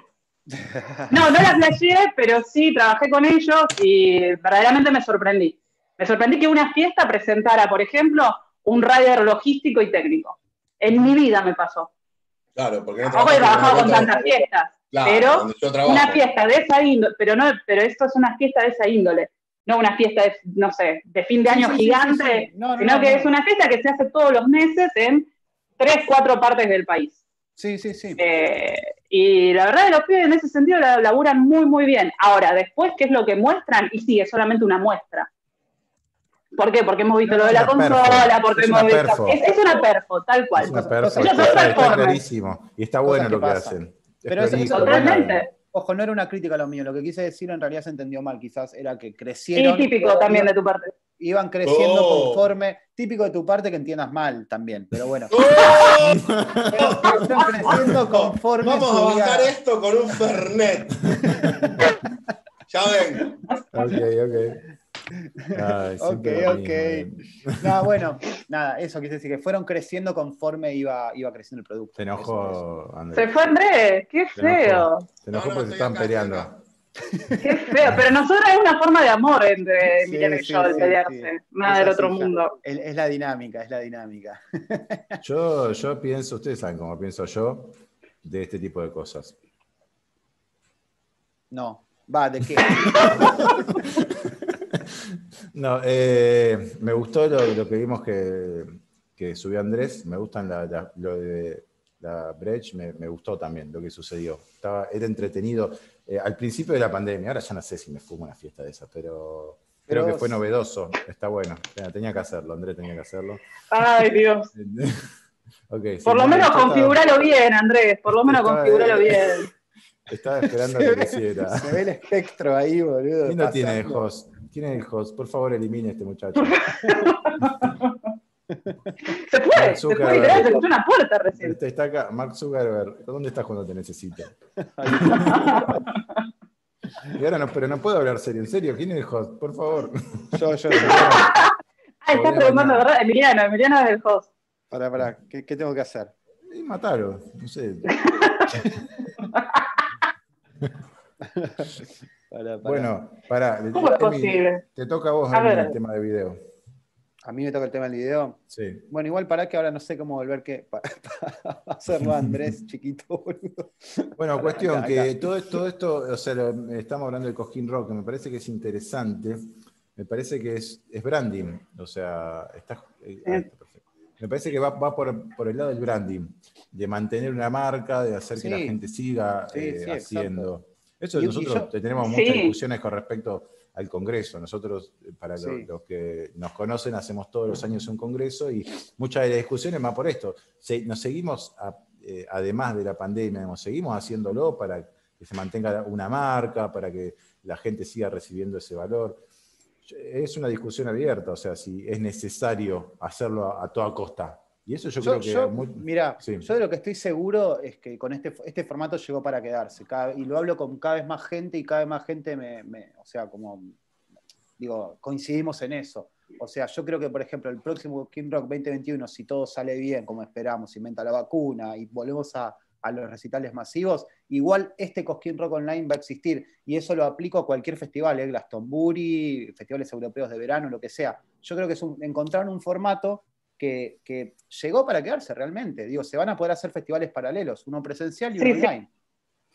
[SPEAKER 2] No, no la playé, pero sí trabajé con ellos y verdaderamente me sorprendí. Me sorprendí que una fiesta presentara, por ejemplo, un rider logístico y técnico. En mi vida me pasó.
[SPEAKER 1] Claro, porque
[SPEAKER 2] no he trabajado con tantas fiestas. pero una fiesta de esa índole, pero no, pero esto es una fiesta de esa índole. No una fiesta de, no sé, de fin de año gigante, sino que es una fiesta que se hace todos los meses en tres, cuatro partes del país.
[SPEAKER 3] Sí, sí, sí.
[SPEAKER 2] Eh, y la verdad, los pibes en ese sentido laburan muy, muy bien. Ahora, después, ¿qué es lo que muestran? Y sí, es solamente una muestra. ¿Por qué? Porque hemos visto lo de la consola, porque hemos visto. Es, una perfo, tal cual. Es una perfo.
[SPEAKER 4] está, clarísimo. Y está bueno lo que hacen.
[SPEAKER 3] Pero es totalmente. Ojo, no era una crítica a lo mío. Lo que quise decir en realidad se entendió mal. Quizás era que crecieron.
[SPEAKER 2] Sí, típico también de tu parte.
[SPEAKER 3] Iban creciendo oh. conforme. Típico de tu parte que entiendas mal también. Pero bueno. ¡Oh!
[SPEAKER 1] están creciendo conforme. Vamos a bajar esto con un Fernet. ya ven.
[SPEAKER 4] Ok, ok
[SPEAKER 3] ok, ok. No, bueno, nada, eso quise decir que fueron creciendo conforme iba, iba creciendo el producto.
[SPEAKER 4] Se enojó,
[SPEAKER 2] Andrés. Se fue Andrés, qué feo.
[SPEAKER 4] Se enojó porque se estaban peleando.
[SPEAKER 2] Qué feo, pero nosotros es una forma de amor entre Miguel y yo, de pelearse, nada del otro mundo.
[SPEAKER 3] Es, la dinámica, es la dinámica.
[SPEAKER 4] Yo, yo pienso, ustedes saben cómo pienso yo de este tipo de cosas.
[SPEAKER 3] No, va, ¿de qué?
[SPEAKER 4] No, eh, me gustó lo, que vimos que, subió Andrés. Me gustan lo de la Brecht, me, gustó también lo que sucedió. Estaba, era entretenido eh, al principio de la pandemia. Ahora ya no sé si me fumo una fiesta de esas, pero creo que fue novedoso. Está bueno. Tenía que hacerlo, Andrés tenía que hacerlo.
[SPEAKER 2] Ay, Dios. por lo menos configúralo bien, Andrés. Por lo menos configúralo bien.
[SPEAKER 4] Estaba esperando que quisiera.
[SPEAKER 3] Se ve el espectro ahí, boludo.
[SPEAKER 4] ¿Quién no tiene host? ¿Quién es el host? Por favor, elimine a este muchacho.
[SPEAKER 2] se fue, se fue literal, se una puerta recién.
[SPEAKER 4] Este está acá, Mark Zuckerberg. ¿Dónde estás cuando te necesito? y ahora no, pero no puedo hablar serio. ¿En serio? ¿Quién es el host? Por favor.
[SPEAKER 3] Yo, yo.
[SPEAKER 2] ah, estás preguntando, ¿verdad? Emiliano, Emiliano es el host.
[SPEAKER 3] Pará, pará, ¿qué, qué tengo que hacer?
[SPEAKER 4] Y matarlo, no sé. Bueno, para.
[SPEAKER 2] ¿Cómo es posible?
[SPEAKER 4] Te toca a vos a el tema de video.
[SPEAKER 3] A mí me toca el tema del video.
[SPEAKER 4] Sí.
[SPEAKER 3] Bueno, igual para que ahora no sé cómo volver que para, hacerlo Andrés chiquito.
[SPEAKER 4] Bueno, cuestión que todo esto, esto, o sea, estamos hablando del Cosquín Rock, que me parece que es interesante. Me parece que es, es branding. O sea, está, eh, ah, me parece que va, por, el lado del branding, de mantener una marca, de hacer que la gente siga eh, haciendo. Eso nosotros tenemos muchas discusiones con respecto al Congreso. Nosotros, eh, para los, que nos conocen, hacemos todos los años un Congreso y muchas de las discusiones van por esto. nos seguimos, eh, además de la pandemia, seguimos haciéndolo para que se mantenga una marca, para que la gente siga recibiendo ese valor es una discusión abierta, o sea, si es necesario hacerlo a, toda costa. Y eso yo, creo que...
[SPEAKER 3] mira, yo de lo que estoy seguro es que con este, este formato llegó para quedarse. y lo hablo con cada vez más gente y cada vez más gente me, o sea, como, digo, coincidimos en eso. O sea, yo creo que, por ejemplo, el próximo King Rock 2021, si todo sale bien, como esperamos, inventa la vacuna y volvemos a, a los recitales masivos, igual este Cosquín Rock Online va a existir. Y eso lo aplico a cualquier festival, ¿eh? Glastonbury, festivales europeos de verano, lo que sea. Yo creo que es un, encontrar un formato que, llegó para quedarse realmente. Digo, se van a poder hacer festivales paralelos, uno presencial y uno online.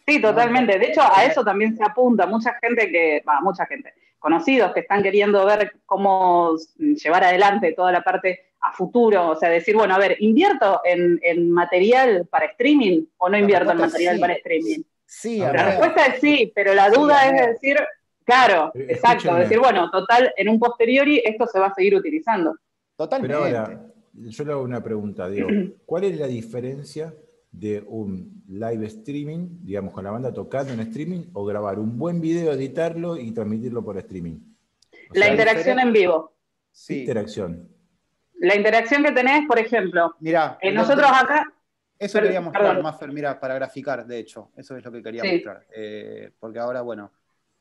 [SPEAKER 2] Sí, totalmente. De hecho, a eso también se apunta. Mucha gente que, va, mucha gente, conocidos que están queriendo ver cómo llevar adelante toda la parte a futuro, o sea, decir, bueno, a ver, ¿invierto en, material para streaming o no invierto en material para streaming?
[SPEAKER 3] Sí,
[SPEAKER 2] la respuesta es sí, pero la duda es decir, claro, exacto, decir, bueno, total, en un posteriori esto se va a seguir utilizando.
[SPEAKER 3] Totalmente.
[SPEAKER 4] Pero ahora, yo le hago una pregunta, digo, ¿cuál es la diferencia de un live streaming, digamos, con la banda tocando en streaming, o grabar un buen video, editarlo y transmitirlo por streaming?
[SPEAKER 2] la interacción en vivo.
[SPEAKER 4] Sí. Interacción.
[SPEAKER 2] La interacción que tenés, por ejemplo,
[SPEAKER 3] mira,
[SPEAKER 2] eh, nosotros acá...
[SPEAKER 3] Eso quería mostrar, Maffer, mira, para graficar, de hecho, eso es lo que quería mostrar. Eh, porque ahora, bueno,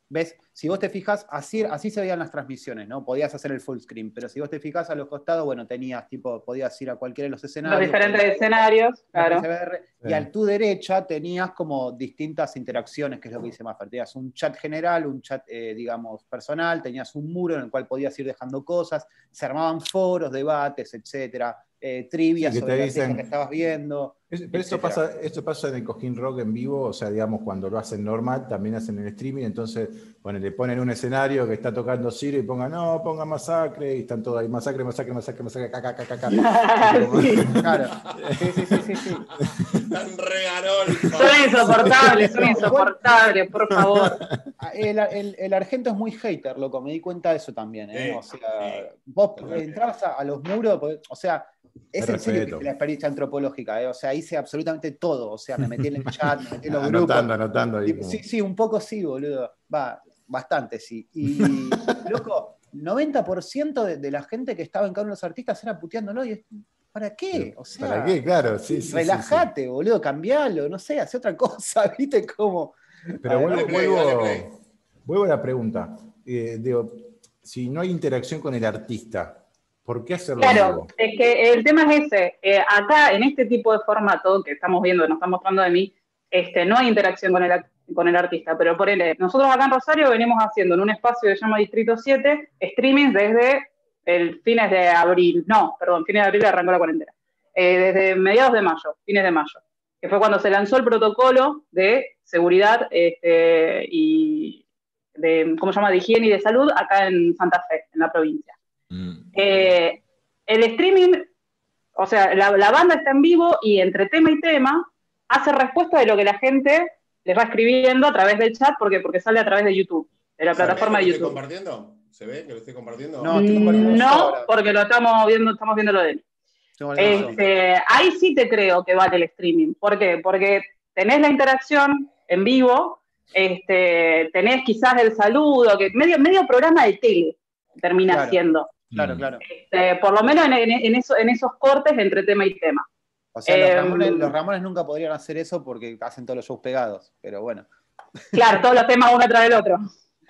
[SPEAKER 3] ves, si vos te fijas, así, así se veían las transmisiones, ¿no? Podías hacer el full screen, pero si vos te fijas a los costados, bueno, tenías, tipo, podías ir a cualquiera de los escenarios.
[SPEAKER 2] Los diferentes escenarios, claro.
[SPEAKER 3] Y a tu derecha tenías como distintas interacciones, que es lo que dice Maffer. Tenías un chat general, un chat, eh, digamos, personal, tenías un muro en el cual podías ir dejando cosas, se armaban foros, debates, etcétera eh, trivia sobre la que estabas viendo.
[SPEAKER 4] Pero esto pasa, esto pasa en el Cojín Rock en vivo, o sea, digamos, cuando lo hacen normal, también hacen en streaming, entonces, bueno, le ponen un escenario que está tocando Ciro y pongan, no, ponga masacre, y están todos ahí, masacre, masacre, masacre, masacre, caca, caca, caca.
[SPEAKER 2] claro. Sí, sí, sí, sí. Tan regarón. Son insoportables, son insoportables, por favor.
[SPEAKER 3] Ah, el, el, el, argento es muy hater, loco, me di cuenta de eso también, ¿eh? o sea, vos entrabas a, a los muros, o sea, es en serio la experiencia antropológica, ¿eh? o sea, hice absolutamente todo, o sea, me metí en el chat, me metí en los grupos.
[SPEAKER 4] Anotando, anotando. Ahí
[SPEAKER 3] sí, sí, un poco sí, boludo. Va, bastante sí. Y, loco, 90% de, de, la gente que estaba en cada uno de los artistas era puteándolo y ¿para qué? O sea,
[SPEAKER 4] ¿para qué? Claro, sí, sí
[SPEAKER 3] Relájate, boludo, cambialo, no sé, hace otra cosa, ¿viste? Como...
[SPEAKER 4] Pero vuelvo, vuelvo, vuelvo, a la pregunta. Eh, digo, si no hay interacción con el artista, ¿Por qué hacerlo?
[SPEAKER 2] Claro, es que el tema es ese. Eh, acá, en este tipo de formato que estamos viendo, nos está mostrando de mí, este, no hay interacción con el, con el artista, pero por él, nosotros acá en Rosario venimos haciendo en un espacio que se llama Distrito 7 streaming desde el fines de abril, no, perdón, fines de abril arrancó la cuarentena, eh, desde mediados de mayo, fines de mayo, que fue cuando se lanzó el protocolo de seguridad este, y de, ¿cómo se llama?, de higiene y de salud acá en Santa Fe, en la provincia. Mm. Eh, el streaming, o sea, la, banda está en vivo y entre tema y tema hace respuesta de lo que la gente les va escribiendo a través del chat, porque, porque sale a través de YouTube, de la plataforma de YouTube.
[SPEAKER 1] Estoy compartiendo? ¿Se ve que lo estoy compartiendo?
[SPEAKER 2] No, no porque lo estamos viendo, estamos viendo lo de él. Este, ahí sí te creo que vale el streaming. ¿Por qué? Porque tenés la interacción en vivo, este, tenés quizás el saludo, que medio, medio programa de tele termina siendo.
[SPEAKER 3] Claro, claro.
[SPEAKER 2] Este, por lo menos en, esos cortes entre tema y tema.
[SPEAKER 3] O sea, los, em, Ramones, nunca podrían hacer eso porque hacen todos los shows pegados, pero bueno.
[SPEAKER 2] Claro, todos los temas uno tras del otro.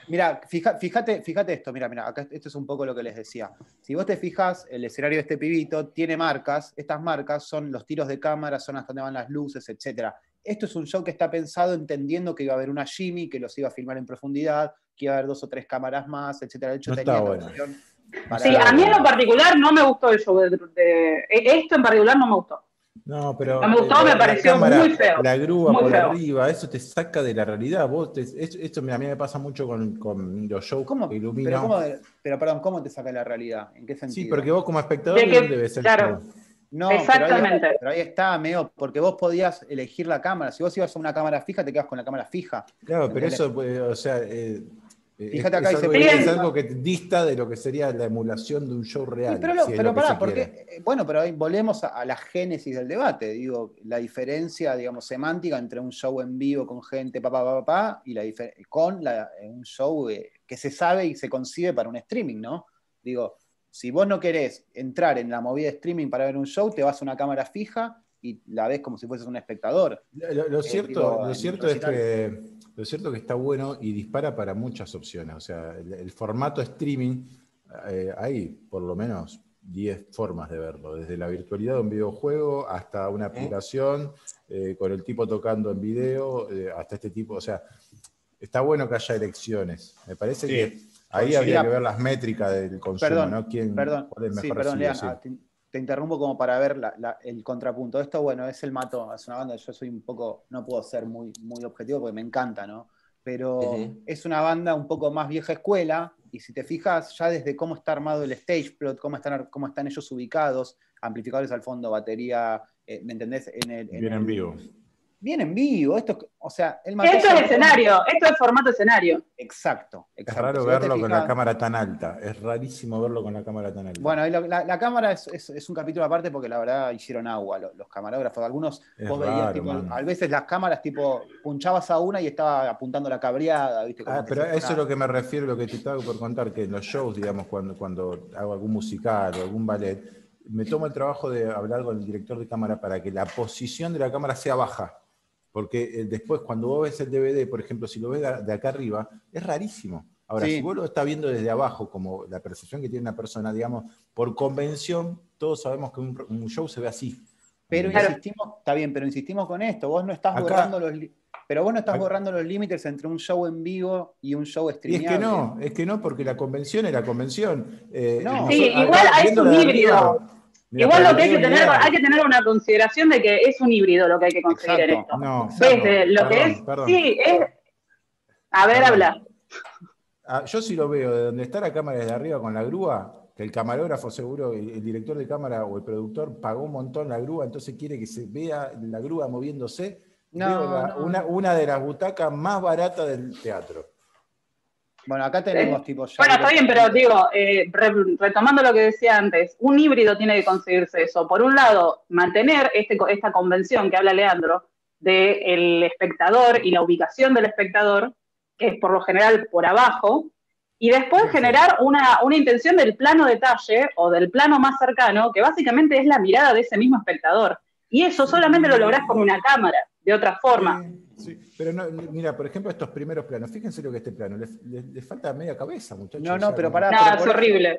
[SPEAKER 3] Mira, fíjate, fíjate esto, mira, mira, acá esto es un poco lo que les decía. Si vos te fijas, el escenario de este pibito tiene marcas, estas marcas son los tiros de cámara, son hasta donde van las luces, etc. esto es un show que está pensado entendiendo que iba a haber una Jimmy, que los iba a filmar en profundidad, que iba a haber dos o tres cámaras más, etcétera. De hecho,
[SPEAKER 4] no
[SPEAKER 3] tenía
[SPEAKER 4] bueno.
[SPEAKER 2] Sí, a mí en lo particular no me gustó el show de, esto en particular no me gustó.
[SPEAKER 4] No, pero.
[SPEAKER 2] No me gustó, me pareció muy feo.
[SPEAKER 4] La grúa por arriba, eso te saca de la realidad. Vos esto, a mí me pasa mucho con, con los shows
[SPEAKER 3] ¿Cómo?
[SPEAKER 4] que
[SPEAKER 3] Pero, ¿cómo, pero, perdón, ¿cómo te saca de la realidad? ¿En qué sentido?
[SPEAKER 4] Sí, porque vos como espectador de debes ser
[SPEAKER 2] claro.
[SPEAKER 3] No, Exactamente. Pero ahí, está, Meo, porque vos podías elegir la cámara. Si vos ibas a una cámara fija, te quedas con la cámara fija.
[SPEAKER 4] Claro, pero eso, pues, o sea, eh, eh, Fíjate acá, es, algo, es algo que dista de lo que sería la emulación de un show real.
[SPEAKER 3] pero, pará, porque, eh, bueno, pero ahí volvemos a, la génesis del debate. Digo, la diferencia, digamos, semántica entre un show en vivo con gente, papá, papá, papá, y la con un show que se sabe y se concibe para un streaming, ¿no? Digo, si vos no querés entrar en la movida de streaming para ver un show, te vas a una cámara fija y la ves como si fueses un espectador.
[SPEAKER 4] Lo, cierto, lo cierto es que lo cierto que está bueno y dispara para muchas opciones. O sea, el, formato streaming, eh, hay por lo menos 10 formas de verlo, desde la virtualidad de un videojuego hasta una aplicación eh, con el tipo tocando en video, eh, hasta este tipo. O sea, está bueno que haya elecciones. Me parece que ahí habría que ver las métricas del consumo, ¿no? ¿Quién,
[SPEAKER 3] perdón, cuál es mejor perdón, te interrumpo como para ver el contrapunto. Esto, bueno, es el Mato, es una banda, yo soy un poco, no puedo ser muy, muy objetivo porque me encanta, ¿no? Pero es una banda un poco más vieja escuela, y si te fijas, ya desde cómo está armado el stage plot, cómo están, cómo están ellos ubicados, amplificadores al fondo, batería, eh, ¿me entendés?
[SPEAKER 4] En el, Bien en vivo
[SPEAKER 3] bien en vivo. Esto, o sea,
[SPEAKER 2] el Esto es escenario, esto es formato escenario.
[SPEAKER 3] Exacto,
[SPEAKER 4] Es raro verlo con la cámara tan alta. Es rarísimo verlo con la cámara tan alta.
[SPEAKER 3] Bueno, la, cámara es, un capítulo aparte porque la verdad hicieron agua los, camarógrafos. Algunos, vos veías, tipo, a veces las cámaras, tipo, punchabas a una y estaba apuntando la cabreada, ¿viste?
[SPEAKER 4] ah, pero eso es lo que me refiero, lo que te estaba por contar, que en los shows, digamos, cuando, cuando hago algún musical o algún ballet, me tomo el trabajo de hablar con el director de cámara para que la posición de la cámara sea baja porque eh, después, cuando vos ves el DVD, por ejemplo, si lo ves de acá arriba, es rarísimo. Ahora, si vos lo estás viendo desde abajo, como la percepción que tiene una persona, digamos, por convención, todos sabemos que un, show se ve así.
[SPEAKER 3] Pero insistimos, está bien, pero insistimos con esto, vos no estás borrando los pero vos no estás borrando los límites entre un show en vivo y un show streameable.
[SPEAKER 4] Y es que no, es que no, porque la convención es la convención.
[SPEAKER 2] Eh, sí, igual hay un híbrido. Igual lo que hay que tener, hay que tener una consideración de que es un híbrido lo que hay que conseguir en esto. No, lo que es, sí, es. A ver, habla.
[SPEAKER 4] Ah, yo sí lo veo, de donde está la cámara desde arriba con la grúa, que el camarógrafo seguro, el, director de cámara o el productor pagó un montón la grúa, entonces quiere que se vea la grúa moviéndose. No, Una, una de las butacas más baratas del teatro.
[SPEAKER 3] Bueno, acá tenemos tipo
[SPEAKER 2] Bueno, está bien, pero digo, eh, retomando lo que decía antes, un híbrido tiene que conseguirse eso. Por un lado, mantener este, esta convención que habla Leandro del espectador y la ubicación del espectador, que es por lo general por abajo, y después generar una, una intención del plano detalle o del plano más cercano, que básicamente es la mirada de ese mismo espectador. Y eso solamente lo lográs con una cámara, de otra forma.
[SPEAKER 4] Sí, pero no, mira, por ejemplo, estos primeros planos, fíjense lo que este plano, le, falta media cabeza, muchachos.
[SPEAKER 3] No, no, pero pará.
[SPEAKER 2] No, es horrible.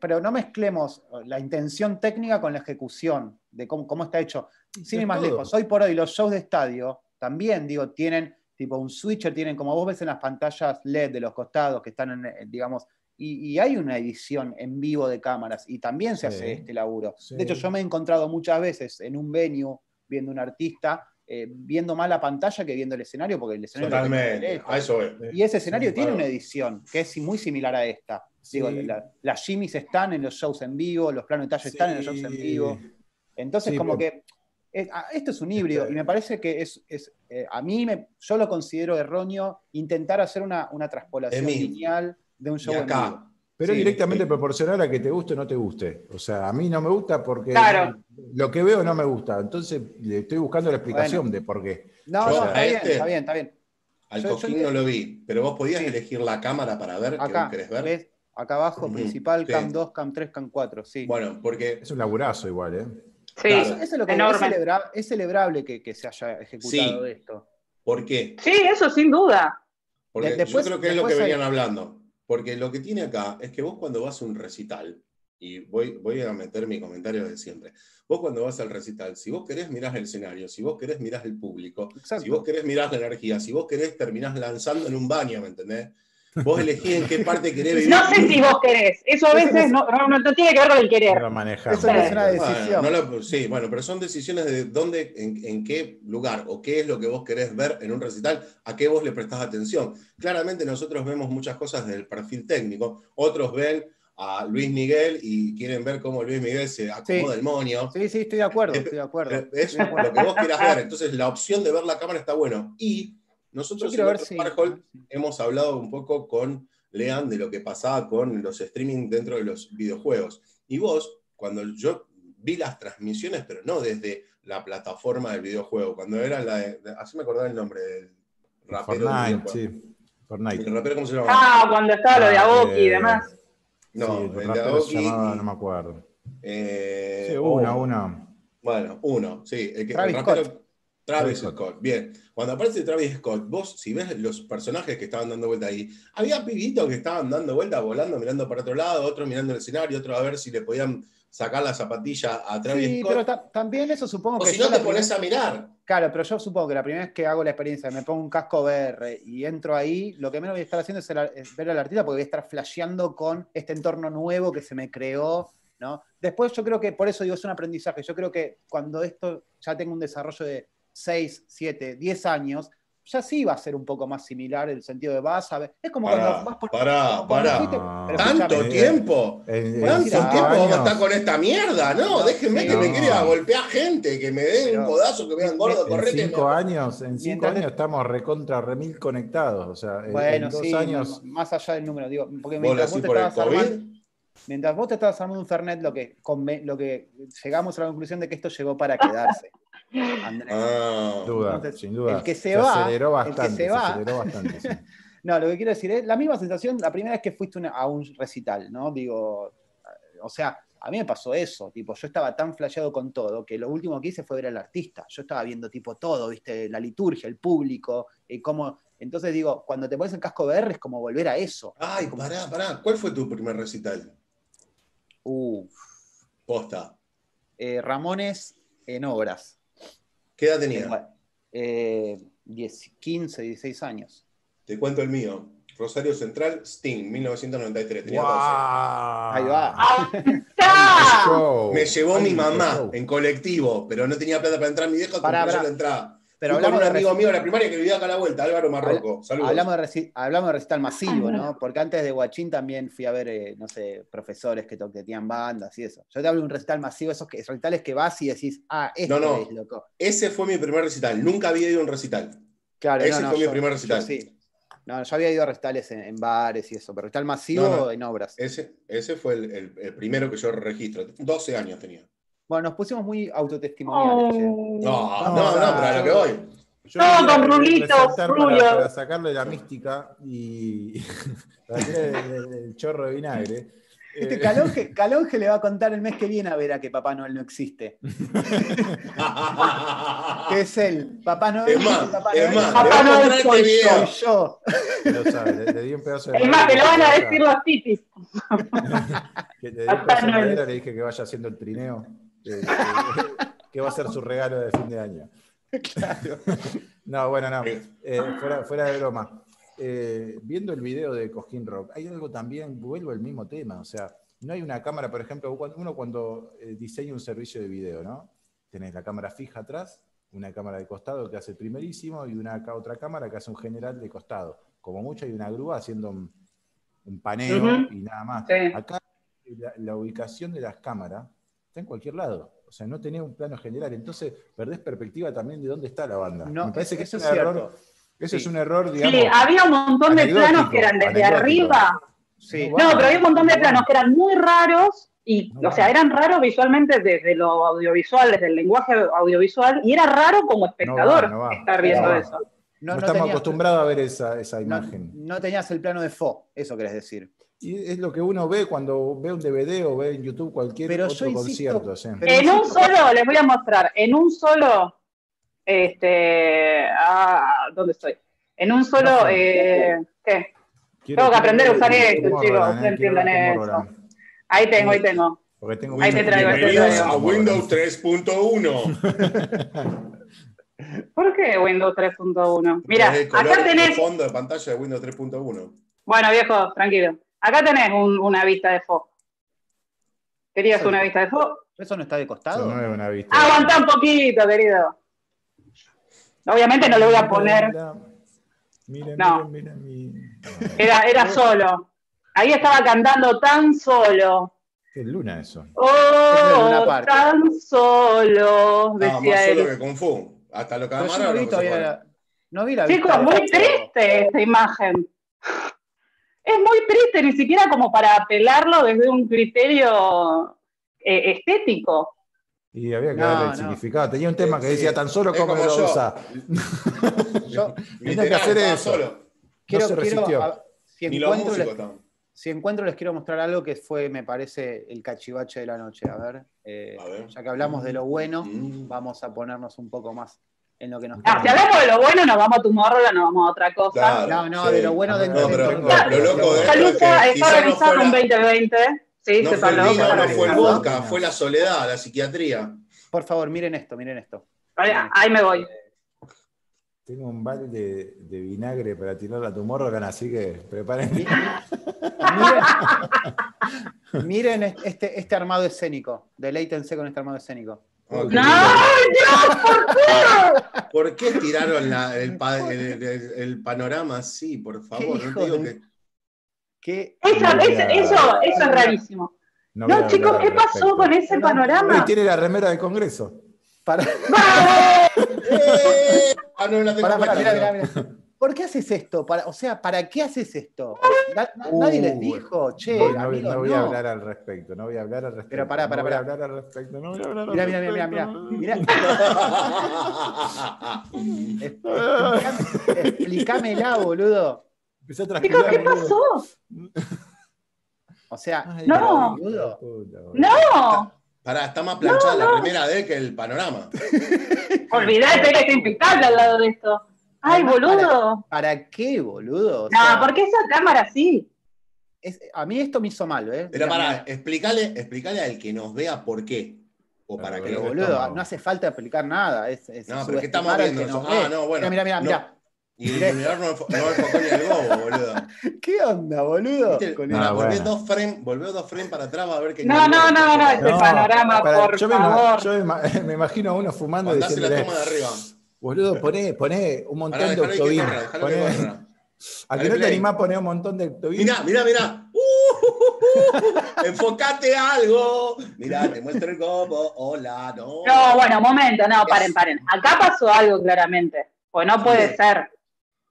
[SPEAKER 3] pero no mezclemos la intención técnica con la ejecución de cómo, cómo está hecho. Sin ir más lejos, hoy por hoy los shows de estadio también, digo, tienen tipo un switcher, tienen como vos ves en las pantallas LED de los costados que están, en, digamos, y, hay una edición en vivo de cámaras y también se hace este laburo. De hecho, yo me he encontrado muchas veces en un venue viendo un artista eh, viendo más la pantalla que viendo el escenario, porque el escenario.
[SPEAKER 1] Totalmente, a eso es.
[SPEAKER 3] Y ese escenario tiene una edición que es muy similar a esta. Digo, las Jimmys están en los shows en vivo, los planos de detalle están en los shows en vivo. Entonces, como que ah, esto es un híbrido y me parece que es, eh, a mí me, yo lo considero erróneo intentar hacer una, una traspolación lineal de un show en vivo.
[SPEAKER 4] Pero directamente proporcional a que te guste o no te guste. O sea, a mí no me gusta porque lo que veo no me gusta. Entonces le estoy buscando la explicación de por qué.
[SPEAKER 3] No, no, está, bien, este está bien, está bien.
[SPEAKER 1] Al cojín no lo vi, pero vos podías elegir la cámara para ver
[SPEAKER 3] acá, qué querés ver. ¿ves? Acá abajo, principal, cam 2, cam 3, cam 4, sí.
[SPEAKER 1] Bueno, porque...
[SPEAKER 4] Es un laburazo igual, ¿eh?
[SPEAKER 2] Sí,
[SPEAKER 3] eso, es lo que es, celebrable que, se haya ejecutado esto.
[SPEAKER 1] ¿Por qué?
[SPEAKER 2] Sí, eso sin duda.
[SPEAKER 1] Porque yo creo que es lo que venían hablando. Porque lo que tiene acá es que vos cuando vas a un recital, y voy, voy a meter mi comentario de siempre. Vos cuando vas al recital, si vos querés mirás el escenario, si vos querés mirás el público, si vos querés mirás la energía, si vos querés terminás lanzando en un baño, ¿me entendés? Vos elegís en qué parte querés vivir.
[SPEAKER 2] No sé si vos querés. Eso a veces no, no, tiene que ver con el querer.
[SPEAKER 3] Eso es una decisión.
[SPEAKER 1] sí, bueno, pero son decisiones de dónde, en, en, qué lugar o qué es lo que vos querés ver en un recital, a qué vos le prestás atención. Claramente nosotros vemos muchas cosas del perfil técnico, otros ven a Luis Miguel y quieren ver cómo Luis Miguel se acomoda el moño.
[SPEAKER 3] Sí, sí, estoy de acuerdo, estoy de acuerdo.
[SPEAKER 1] Es lo que vos quieras ver. Entonces, la opción de ver la cámara está bueno. Y nosotros en ver hemos hablado un poco con Lean de lo que pasaba con los streaming dentro de los videojuegos. Y vos, cuando yo vi las transmisiones, pero no desde la plataforma del videojuego, cuando era la de, así me acordaba el nombre del rapero.
[SPEAKER 4] Fortnite, sí.
[SPEAKER 1] Fortnite. ¿El rapero cómo se llama?
[SPEAKER 2] Ah, cuando estaba lo de Aoki y eh, demás.
[SPEAKER 1] No,
[SPEAKER 4] el, de Aoki. no me acuerdo.
[SPEAKER 1] Eh, sí,
[SPEAKER 4] uno, uno.
[SPEAKER 1] Bueno, uno, sí.
[SPEAKER 3] El que, Travis Scott.
[SPEAKER 1] Travis Scott. Bien. Cuando aparece Travis Scott, vos, si ves los personajes que estaban dando vuelta ahí, había pibitos que estaban dando vuelta, volando, mirando para otro lado, otros mirando el escenario, otros a ver si le podían sacar la zapatilla a Travis sí,
[SPEAKER 3] pero también eso supongo que.
[SPEAKER 1] O si no te pones a mirar.
[SPEAKER 3] Claro, pero yo supongo que la primera vez que hago la experiencia, me pongo un casco VR y entro ahí, lo que menos voy a estar haciendo es, ver al artista porque voy a estar flasheando con este entorno nuevo que se me creó. ¿no? Después yo creo que, por eso digo, es un aprendizaje. Yo creo que cuando esto ya tenga un desarrollo de 6, 7, 10 años, ya sí va a ser un poco más similar el sentido de vas a ver. Es como
[SPEAKER 1] cuando vas por. Pará, pará. ¿Tanto tiempo? ¿Tanto tiempo vamos a estar con esta mierda? No, déjenme que me quiera golpear gente, que me den un codazo, que me vean gordo, correte.
[SPEAKER 4] En cinco años, en cinco años estamos recontra remil conectados. O sea,
[SPEAKER 3] bueno, en dos años. Más allá del número, digo, porque mientras vos, te estabas armando, mientras vos te estabas armando un Fernet, lo que, lo que llegamos a la conclusión de que esto llegó para quedarse.
[SPEAKER 4] Andrés. Ah, duda, sin duda.
[SPEAKER 3] El que se, va.
[SPEAKER 4] Aceleró bastante,
[SPEAKER 3] se, aceleró bastante. no, lo que quiero decir es la misma sensación la primera vez que fuiste a un recital, ¿no? Digo, o sea, a mí me pasó eso, tipo, yo estaba tan flasheado con todo que lo último que hice fue ver al artista. Yo estaba viendo tipo todo, ¿viste? La liturgia, el público, y cómo. Entonces digo, cuando te pones el casco VR es como volver a eso.
[SPEAKER 1] Ay, pará, pará. ¿Cuál fue tu primer recital?
[SPEAKER 3] Uf.
[SPEAKER 1] Posta.
[SPEAKER 3] Eh, Ramones en obras.
[SPEAKER 1] ¿Qué edad tenía?
[SPEAKER 3] Eh, 15, 16 años.
[SPEAKER 1] Te cuento el mío. Rosario Central, Sting, 1993. Tenía wow.
[SPEAKER 3] Ahí va.
[SPEAKER 1] Me llevó mi mamá en colectivo, pero no tenía plata para entrar. Mi vieja compró la entrada. Pero hablamos con un amigo mío de la primaria que vivía acá a la vuelta, Álvaro Marroco. Saludos.
[SPEAKER 3] Hablamos de, hablamos de recital masivo, ¿no? Porque antes de Guachín también fui a ver, eh, no sé, profesores que, tenían bandas y eso. Yo te hablo de un recital masivo, esos que, recitales que vas y decís, ah, este no, no. es loco.
[SPEAKER 1] Ese fue mi primer recital. Nunca había ido a un recital.
[SPEAKER 3] Claro,
[SPEAKER 1] Ese fue mi primer recital. sí.
[SPEAKER 3] No, yo había ido a recitales en, bares y eso, pero recital masivo en obras.
[SPEAKER 1] Ese, ese fue el, el primero que yo registro. 12 años tenía.
[SPEAKER 3] Bueno, nos pusimos muy autotestimoniales.
[SPEAKER 1] Oh. No, no, no, pero a lo que voy.
[SPEAKER 2] Yo no, con rulitos,
[SPEAKER 4] para, sacarle la mística y el, chorro de vinagre.
[SPEAKER 3] Este eh, Calonge, le va a contar el mes que viene a ver a que Papá Noel no existe. ¿Qué es él? Papá Noel.
[SPEAKER 1] Es más,
[SPEAKER 3] Papá
[SPEAKER 1] Noel, es más, Papá Noel
[SPEAKER 2] soy
[SPEAKER 3] yo.
[SPEAKER 4] Lo sabe, le, di un pedazo de
[SPEAKER 2] Es más, te lo van a decir los titis.
[SPEAKER 4] que le di un pedazo de madera, le dije que vaya haciendo el trineo que, va a ser su regalo de fin de año. Claro. No, bueno, no. Eh, fuera, de broma. Eh, viendo el video de Cosquín Rock, hay algo también, vuelvo al mismo tema. O sea, no hay una cámara, por ejemplo, uno cuando eh, diseña un servicio de video, ¿no? Tenés la cámara fija atrás, una cámara de costado que hace el primerísimo y una otra cámara que hace un general de costado. Como mucho hay una grúa haciendo un, paneo y nada más. Acá la ubicación de las cámaras está en cualquier lado. O sea, no tenés un plano general. Entonces, perdés perspectiva también de dónde está la banda.
[SPEAKER 3] Me parece que eso es un error.
[SPEAKER 4] Eso es un error, digamos.
[SPEAKER 2] Sí, había un montón de planos que eran desde arriba. Sí. No, pero había un montón de planos que eran muy raros y, o sea, eran raros visualmente desde lo audiovisual, desde el lenguaje audiovisual, y era raro como espectador estar viendo eso.
[SPEAKER 4] No, estamos acostumbrados a ver esa, esa imagen.
[SPEAKER 3] No, tenías el plano de fo, eso querés decir.
[SPEAKER 4] Y es lo que uno ve cuando ve un DVD o ve en YouTube cualquier otro concierto.
[SPEAKER 2] En un solo, les voy a mostrar, en un solo, este, ah, ¿dónde estoy? En un solo, eh, ¿qué? Tengo que aprender a usar esto, chicos, ustedes entienden eso. Ahí tengo, ahí tengo.
[SPEAKER 4] Porque tengo
[SPEAKER 2] Ahí te traigo, te
[SPEAKER 1] Bienvenidos
[SPEAKER 2] traigo.
[SPEAKER 1] a Windows 3.1.
[SPEAKER 2] ¿Por qué Windows 3.1? Mira,
[SPEAKER 1] el
[SPEAKER 2] acá tenés.
[SPEAKER 1] fondo de pantalla de Windows 3.1.
[SPEAKER 2] Bueno, viejo, tranquilo. Acá tenés un- una vista de foco. ¿Querías una vista de foco?
[SPEAKER 3] ¿Eso no está de costado?
[SPEAKER 4] no es una vista.
[SPEAKER 2] Aguanta un poquito, querido. Obviamente no le voy a poner.
[SPEAKER 4] Mira,
[SPEAKER 2] No.
[SPEAKER 4] mira, mira.
[SPEAKER 2] Era, era solo. Ahí estaba cantando tan solo.
[SPEAKER 4] ¿Qué luna eso?
[SPEAKER 2] Oh, tan solo,
[SPEAKER 1] Ah, más solo
[SPEAKER 2] él.
[SPEAKER 1] que Kung Fu. Hasta lo
[SPEAKER 3] yo
[SPEAKER 1] cámara
[SPEAKER 3] no vi todavía la- no vi la
[SPEAKER 2] Chicos,
[SPEAKER 3] de
[SPEAKER 2] muy triste esta imagen. Es muy triste, ni siquiera como para apelarlo desde un criterio eh, estético.
[SPEAKER 4] Y había que
[SPEAKER 3] No,
[SPEAKER 4] darle el
[SPEAKER 3] no.
[SPEAKER 4] significado. Tenía un tema que decía tan solo como
[SPEAKER 1] como
[SPEAKER 4] lo
[SPEAKER 1] yo.
[SPEAKER 4] usa.
[SPEAKER 3] Yo
[SPEAKER 4] Tenía que hacer eso.
[SPEAKER 1] solo.
[SPEAKER 3] quiero,
[SPEAKER 4] se
[SPEAKER 3] quiero-
[SPEAKER 4] resistió.
[SPEAKER 3] a- si,
[SPEAKER 1] Ni los músicos estaban.
[SPEAKER 3] Si encuentro les quiero mostrar algo que fue, me parece, el cachivache de la noche. A ver, eh,
[SPEAKER 1] A ver.
[SPEAKER 3] ya que hablamos de lo bueno,
[SPEAKER 1] Mm.
[SPEAKER 3] vamos a ponernos un poco más en lo que nos
[SPEAKER 2] Ah, si hablamos de lo bueno, nos vamos a Tomorrowland, nos vamos a otra cosa.
[SPEAKER 1] Claro,
[SPEAKER 3] No, no,
[SPEAKER 1] sí.
[SPEAKER 3] de lo bueno dentro
[SPEAKER 1] No, pero lo loco de
[SPEAKER 2] está
[SPEAKER 1] no
[SPEAKER 2] organizada
[SPEAKER 1] fue
[SPEAKER 2] un
[SPEAKER 1] la-
[SPEAKER 2] 2020. Sí,
[SPEAKER 1] No
[SPEAKER 2] se
[SPEAKER 1] fue el vino, no fue el
[SPEAKER 2] organizado.
[SPEAKER 1] vodka, fue la soledad, la psiquiatría.
[SPEAKER 3] Por favor, miren esto, miren esto.
[SPEAKER 2] Ahí, ahí me voy.
[SPEAKER 4] Tengo un balde de, de vinagre para tirar a tu morro, así que preparen.
[SPEAKER 3] Miren, miren este, este armado escénico. Deleítense con este armado escénico.
[SPEAKER 2] ¡No! ¡Dios, por favor!
[SPEAKER 1] ¿Por qué tiraron la- el, pa- el- el- el panorama así, por favor? No te digo
[SPEAKER 3] de-
[SPEAKER 1] que.
[SPEAKER 3] ¿Qué?
[SPEAKER 2] Eso, eso, eso, eso es rarísimo.
[SPEAKER 4] No,
[SPEAKER 2] No, chicos, ¿qué pasó
[SPEAKER 4] respecto.
[SPEAKER 2] con ese
[SPEAKER 4] Hoy
[SPEAKER 2] panorama?
[SPEAKER 4] tiene la remera del Congreso.
[SPEAKER 3] Para,
[SPEAKER 1] ¡Eh! Ah, no la
[SPEAKER 3] para, para, mira, mira, mira. ¿Por qué haces esto? Para, o sea, ¿para qué haces esto? Na- na- nadie les
[SPEAKER 4] Uh,
[SPEAKER 3] dijo, che,
[SPEAKER 4] no, no,
[SPEAKER 3] amigos,
[SPEAKER 4] no voy
[SPEAKER 3] no.
[SPEAKER 4] a hablar al respecto, no voy a hablar al respecto.
[SPEAKER 3] Pero pará, pará,
[SPEAKER 4] no voy a
[SPEAKER 3] pará.
[SPEAKER 4] hablar al respecto, no voy a hablar al
[SPEAKER 3] Mira, mira, mira, mira,
[SPEAKER 4] respecto.
[SPEAKER 3] mira. Explícame- Explícamela, boludo.
[SPEAKER 4] Empecé a
[SPEAKER 2] Chicos,
[SPEAKER 4] transpirar,
[SPEAKER 2] ¿qué pasó?
[SPEAKER 3] O sea,
[SPEAKER 4] Ay,
[SPEAKER 2] No.
[SPEAKER 4] boludo.
[SPEAKER 2] ¡No!
[SPEAKER 1] Pará, está más planchada la primera de él que el panorama.
[SPEAKER 2] Olvidate que está impecable al lado de esto. ¡Ay,
[SPEAKER 3] Además,
[SPEAKER 2] boludo!
[SPEAKER 3] ¿para qué, boludo? O
[SPEAKER 2] No,
[SPEAKER 3] sea,
[SPEAKER 2] ¿por qué esa cámara así?
[SPEAKER 3] es- a mí esto me hizo mal, ¿eh?
[SPEAKER 1] Pero
[SPEAKER 3] Mira,
[SPEAKER 1] pará, explícale, explícale al que nos vea por qué. O para
[SPEAKER 4] Pero,
[SPEAKER 1] que
[SPEAKER 3] boludo,
[SPEAKER 4] estómago.
[SPEAKER 3] no hace falta explicar nada. Es, es
[SPEAKER 1] No, pero ¿qué estamos viendo
[SPEAKER 3] que?
[SPEAKER 1] Ah, no, bueno.
[SPEAKER 3] Mira, mira,
[SPEAKER 1] No.
[SPEAKER 3] mira.
[SPEAKER 1] Y el iluminador no, enfo- no enfocó ni el gobo, boludo.
[SPEAKER 3] ¿Qué onda, boludo?
[SPEAKER 4] Ah,
[SPEAKER 1] volvé
[SPEAKER 4] bueno.
[SPEAKER 1] dos frames, volvé dos frames para atrás a ver que
[SPEAKER 2] No, no, no, no, este
[SPEAKER 4] No,
[SPEAKER 2] panorama, por
[SPEAKER 4] yo me,
[SPEAKER 2] favor.
[SPEAKER 4] yo me ima- me imagino a uno fumando y
[SPEAKER 1] Mandase la
[SPEAKER 4] diciéndole,
[SPEAKER 1] toma de arriba.
[SPEAKER 4] boludo, poné, poné un montón de
[SPEAKER 1] corra.
[SPEAKER 4] A que no te animás a poner un montón de octobin.
[SPEAKER 1] Mirá, mirá, mirá. Uh, uh, uh, uh. Enfocate algo. Mirá, te muestro el gobo. Hola, no.
[SPEAKER 2] No, bueno, momento, no, paren, paren. Acá pasó algo claramente. Pues no puede ser.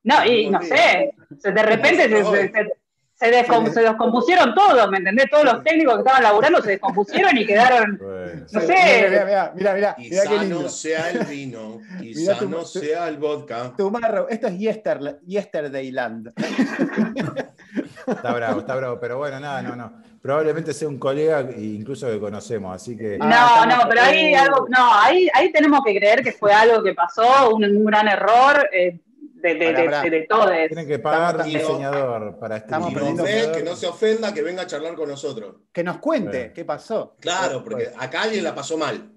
[SPEAKER 2] No, y no sé, de repente se, se- se- se descom- se descompusieron todos, ¿me entendés? Todos los técnicos que estaban laburando se descompusieron y quedaron,
[SPEAKER 4] Bueno,
[SPEAKER 2] no sé.
[SPEAKER 3] Mira, mira, mira,
[SPEAKER 1] Quizá
[SPEAKER 3] qué lindo.
[SPEAKER 1] no sea el vino,
[SPEAKER 3] Mirá
[SPEAKER 1] quizá
[SPEAKER 3] tu-
[SPEAKER 1] no
[SPEAKER 3] tu-
[SPEAKER 1] sea el vodka.
[SPEAKER 3] Tu marro, esto es Yester, Yesterdayland.
[SPEAKER 4] está bravo, está bravo. Pero bueno, nada, no, no. Probablemente sea un colega incluso que conocemos, así que.
[SPEAKER 3] Ah,
[SPEAKER 2] No,
[SPEAKER 3] estamos-
[SPEAKER 2] no, pero ahí algo, no, ahí, ahí tenemos que creer que fue algo que pasó, un, un gran error eh, de, de,
[SPEAKER 3] Pará,
[SPEAKER 2] de,
[SPEAKER 3] pará.
[SPEAKER 2] de- de todos.
[SPEAKER 4] Tienen que pagar un
[SPEAKER 1] Estamos-
[SPEAKER 4] diseñador para este
[SPEAKER 3] Estamos
[SPEAKER 1] ve,
[SPEAKER 3] que-
[SPEAKER 1] no se ofenda, que venga a charlar con nosotros.
[SPEAKER 3] Que nos cuente qué pasó.
[SPEAKER 1] Claro, porque acá alguien la pasó mal.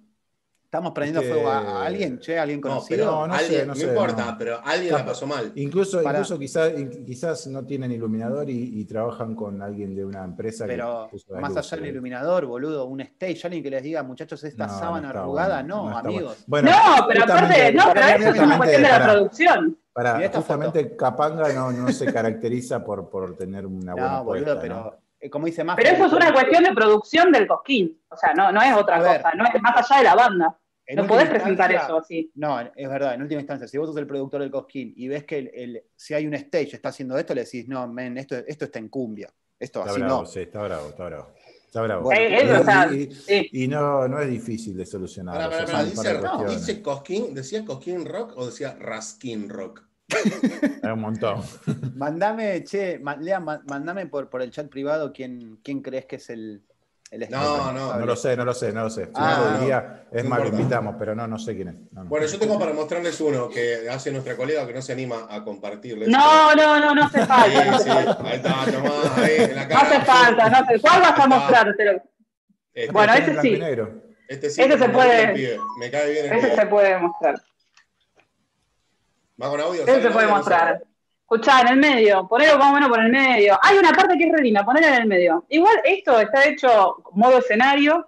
[SPEAKER 3] Estamos prendiendo
[SPEAKER 4] Este-
[SPEAKER 3] fuego a, alguien, che, a alguien
[SPEAKER 1] No,
[SPEAKER 3] conocido.
[SPEAKER 1] pero
[SPEAKER 4] No, no sé, no
[SPEAKER 1] no,
[SPEAKER 4] sé,
[SPEAKER 1] importa,
[SPEAKER 4] no.
[SPEAKER 1] pero alguien la pasó mal.
[SPEAKER 4] Incluso,
[SPEAKER 3] Pará.
[SPEAKER 4] incluso quizás, quizás no tienen iluminador y, y trabajan con alguien de una empresa
[SPEAKER 3] Pero
[SPEAKER 4] que
[SPEAKER 3] más allá del iluminador, boludo, un stage, alguien que les diga, muchachos, esta sábana arrugada,
[SPEAKER 4] bueno,
[SPEAKER 3] no, amigos.
[SPEAKER 4] bueno. Bueno,
[SPEAKER 2] no, pero aparte, no, pero eso es una cuestión de la producción.
[SPEAKER 4] Para, justamente Capanga no, no se caracteriza por, por tener una buena
[SPEAKER 3] No, boludo,
[SPEAKER 4] puesta,
[SPEAKER 3] pero
[SPEAKER 4] ¿no?
[SPEAKER 3] eh, como dice más.
[SPEAKER 2] Pero eso es una cuestión de producción del cosquín. O sea, no, no es otra
[SPEAKER 3] A ver.
[SPEAKER 2] cosa, no es más allá de la banda. No podés presentar eso así.
[SPEAKER 3] No, es verdad, en última instancia, si vos sos el productor del Cosquín y ves que el, el- si hay un stage está haciendo esto, le decís, no, men, esto, esto está en cumbia. Esto
[SPEAKER 4] Está
[SPEAKER 3] así
[SPEAKER 4] bravo,
[SPEAKER 3] no.
[SPEAKER 4] sí, está bravo, está bravo. Está bravo.
[SPEAKER 3] Bueno,
[SPEAKER 2] Eh, eso, o sea,
[SPEAKER 4] y, y-
[SPEAKER 2] sí.
[SPEAKER 4] y no, no es difícil de solucionar.
[SPEAKER 1] Pará,
[SPEAKER 4] o sea,
[SPEAKER 1] pará, pará,
[SPEAKER 4] son un par de
[SPEAKER 1] dice,
[SPEAKER 4] cuestiones.
[SPEAKER 1] dice Cosquín, ¿decía Cosquín Rock o decía Raskin Rock?
[SPEAKER 4] Hay un montón.
[SPEAKER 3] Mandame, che, ma- Lea, ma- mandame por, por el chat privado quién, quién crees que es el,
[SPEAKER 1] no, no.
[SPEAKER 4] No lo sé, no lo sé, no lo sé. Ah, es más, lo invitamos, pero no, no sé quién es.
[SPEAKER 1] Bueno, yo tengo para mostrarles uno que hace nuestra colega que no se anima a compartirles.
[SPEAKER 2] No, no, no, no hace falta.
[SPEAKER 1] Sí, sí, ahí está, tomás, ahí en la cara.
[SPEAKER 2] No hace falta, no hace ¿Cuál vas a mostrar?
[SPEAKER 1] Este
[SPEAKER 2] bueno, ese sí.
[SPEAKER 1] Este sí.
[SPEAKER 2] Ese se puede.
[SPEAKER 1] Me cae bien
[SPEAKER 2] el Ese se puede mostrar.
[SPEAKER 1] ¿Va con audio?
[SPEAKER 2] Ese se puede mostrar. Escuchá, en el medio, ponelo más o menos por el medio. Hay una parte que es re linda, ponelo en el medio. Igual esto está hecho modo escenario.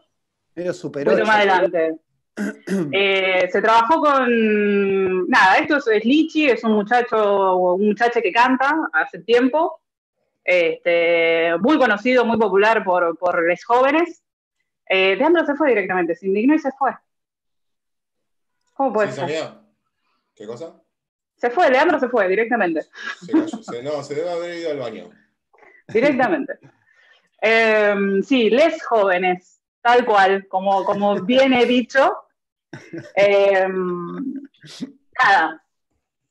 [SPEAKER 3] Medio super
[SPEAKER 2] Un más adelante. Eh, se trabajó con. Nada, esto es, Lichi, es un muchacho, un muchacho que canta hace tiempo. Este, muy conocido, muy popular por, por los jóvenes. Eh, Leandro se fue directamente, se indignó y se fue. ¿Cómo puede ser?
[SPEAKER 1] ¿Qué cosa?
[SPEAKER 2] Se fue, Leandro se fue directamente.
[SPEAKER 1] Se no, se debe haber ido al baño.
[SPEAKER 2] Directamente. Em, sí, les jóvenes, tal cual, como, como bien he dicho. Em, nada.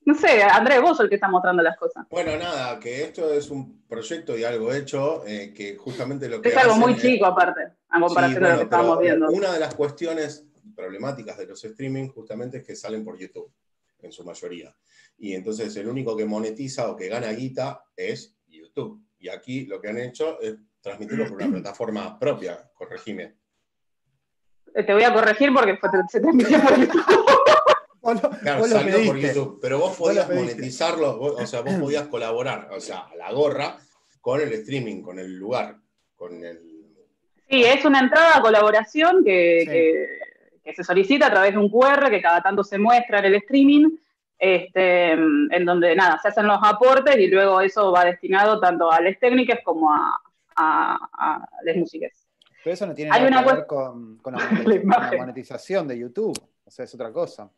[SPEAKER 2] No sé, Andrés, vos el que está mostrando las cosas.
[SPEAKER 1] Bueno, nada, que esto es un proyecto y algo hecho, eh, que justamente lo que.
[SPEAKER 2] Es algo muy chico, aparte, a comparación de lo que estábamos viendo.
[SPEAKER 1] Una de las cuestiones problemáticas de los streaming justamente es que salen por YouTube, en su mayoría y entonces el único que monetiza o que gana guita es YouTube. Y aquí lo que han hecho es transmitirlo por una plataforma propia, corregime.
[SPEAKER 2] Eh, te voy a corregir porque se transmitió por YouTube.
[SPEAKER 1] claro, salió por YouTube, pero vos podías monetizarlo, o sea, vos podías colaborar, o sea, a la gorra, con el streaming, con el lugar, con el...
[SPEAKER 2] Sí, es una entrada a colaboración que, que se solicita a través de un QR que cada tanto se muestra en el streaming este, en donde nada, se hacen los aportes y luego eso va destinado tanto a las técnicas como a, a, las músicas.
[SPEAKER 3] Pero eso no tiene nada que ver con, la monetización de YouTube, o sea, es otra cosa.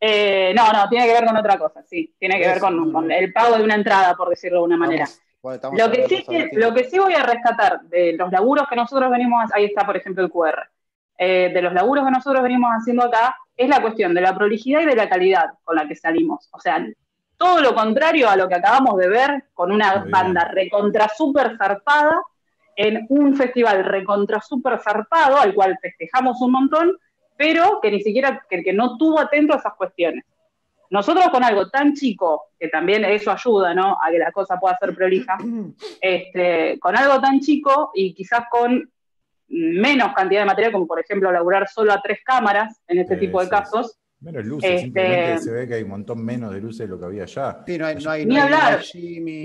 [SPEAKER 2] Eh, no, no, tiene que ver con otra cosa, sí, tiene que ver con, el pago de una entrada, por decirlo de una manera. lo, que sí, lo que sí voy a rescatar de los laburos que nosotros venimos, ahí está por ejemplo el QR, eh, de los laburos que nosotros venimos haciendo acá, es la cuestión de la prolijidad y de la calidad con la que salimos. O sea, todo lo contrario a lo que acabamos de ver con una banda recontra super zarpada en un festival recontra super zarpado al cual festejamos un montón, pero que ni siquiera, que, que no tuvo atento a esas cuestiones. Nosotros con algo tan chico, que también eso ayuda, ¿no? A que la cosa pueda ser prolija, este, con algo tan chico y quizás con menos cantidad de material, como por ejemplo laburar solo a tres cámaras en este tipo de casos.
[SPEAKER 4] Menos luces, este, simplemente se ve que hay un montón menos de luces de lo que había allá.
[SPEAKER 3] Sí, no hay, no hay,
[SPEAKER 2] Ni hablar.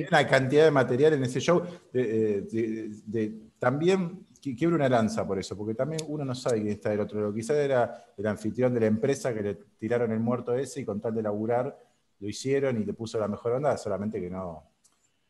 [SPEAKER 4] una cantidad de material en ese show. De, también quiebro una lanza por eso, porque también uno no sabe quién está del otro lado. Quizás era el anfitrión de la empresa que le tiraron el muerto ese y con tal de laburar lo hicieron y le puso la mejor onda, solamente que no,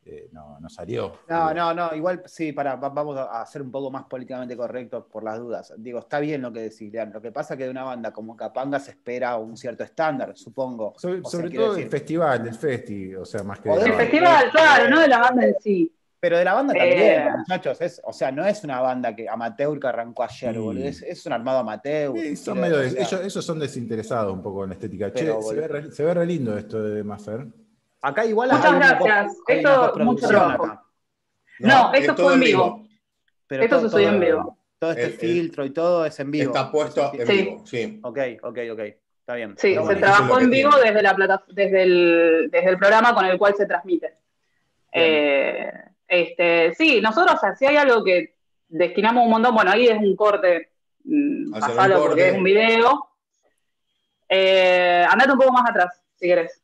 [SPEAKER 4] eh, no, no salió.
[SPEAKER 3] No, no, no, igual sí, para, vamos a ser un poco más políticamente correctos por las dudas. Digo, está bien lo que decís, Lean. Lo que pasa es que de una banda como Capanga se espera un cierto estándar, supongo.
[SPEAKER 4] sobre todo del festival, del festi, o sea, más que.
[SPEAKER 2] Del festival, claro, no de la banda en sí.
[SPEAKER 3] Pero de la banda también, eh. muchachos. o sea, no es una banda que amateur que arrancó ayer, boludo. Es, un armado amateur.
[SPEAKER 4] son medio, ellos, son desinteresados un poco en la estética. che, se, ve re, se ve re lindo esto de Mafer.
[SPEAKER 3] Acá igual
[SPEAKER 2] Muchas gracias. esto mucho trabajo. No, esto fue en vivo. esto se subió en vivo.
[SPEAKER 3] Todo este filtro y todo es en vivo.
[SPEAKER 1] Está puesto en vivo, sí.
[SPEAKER 3] Ok, ok, ok. Está bien.
[SPEAKER 2] Sí, se trabajó en vivo desde, la plata, desde, el, desde el programa con el cual se transmite. Eh, este, sí, nosotros, o si hay algo que destinamos un montón, bueno, ahí es un corte, mm, pasalo porque es un video. Eh, andate un poco más atrás, si querés.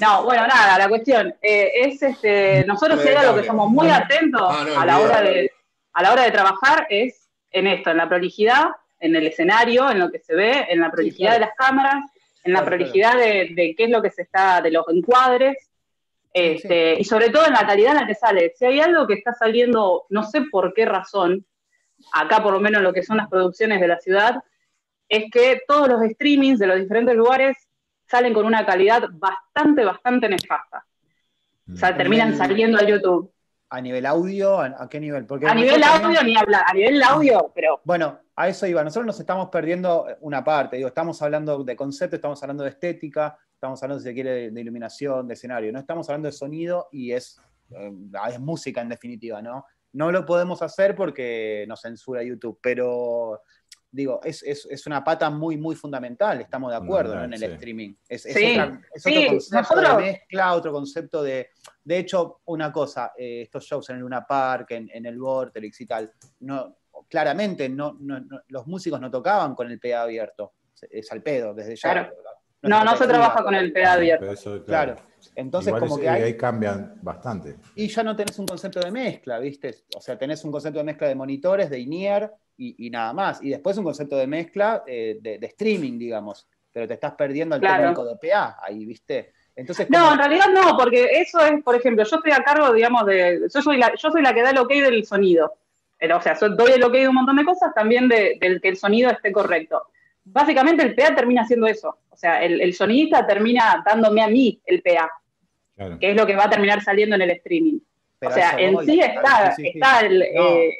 [SPEAKER 2] No, bueno, nada, la cuestión eh, es, este, nosotros hay algo que somos muy atentos ah, a, la hora de, a la hora de trabajar es en esto, en la prolijidad, en el escenario, en lo que se ve, en la prolijidad de las cámaras, en la prolijidad de, qué es lo que se está, de los encuadres, este, y sobre todo en la calidad en la que sale. Si hay algo que está saliendo, no sé por qué razón, acá por lo menos lo que son las producciones de la ciudad, es que todos los streamings de los diferentes lugares salen con una calidad bastante, bastante nefasta. O sea, terminan saliendo a YouTube.
[SPEAKER 3] ¿A nivel audio? ¿A, qué nivel?
[SPEAKER 2] Porque a nivel audio ni hablar, a nivel audio, pero...
[SPEAKER 3] Bueno, a eso iba. Nosotros nos estamos perdiendo una parte. Digo, estamos hablando de concepto, estamos hablando de estética, estamos hablando, si se quiere, de iluminación, de escenario. No estamos hablando de sonido y es, eh, es música en definitiva, ¿no? No lo podemos hacer porque nos censura YouTube, pero digo, es, una pata muy, muy fundamental, estamos de acuerdo en el streaming. Es, otro concepto de mezcla, otro concepto de. De hecho, una cosa, eh, estos shows en el Luna Park, en, el Vortex y tal, no, claramente no, los músicos no tocaban con el PA abierto. Es al pedo, desde ya.
[SPEAKER 2] No, no, se trabaja con el PA abierto.
[SPEAKER 3] claro. Entonces, como que
[SPEAKER 4] ahí cambian bastante.
[SPEAKER 3] Y ya no tenés un concepto de mezcla, ¿viste? O sea, tenés un concepto de mezcla de monitores, de INIER y, nada más. Y después un concepto de mezcla eh, de, streaming, digamos. Pero te estás perdiendo el técnico de PA ahí, ¿viste?
[SPEAKER 2] Entonces, no, en realidad no, porque eso es, por ejemplo, yo estoy a cargo, digamos, de. Yo soy la, yo soy la que da el ok del sonido. O sea, doy el ok de un montón de cosas, también de, del que el sonido esté correcto. Básicamente el PA termina haciendo eso. O sea, el, sonidista termina dándome a mí el PA, que es lo que va a terminar saliendo en el streaming. o sea, en sí está, está el, eh,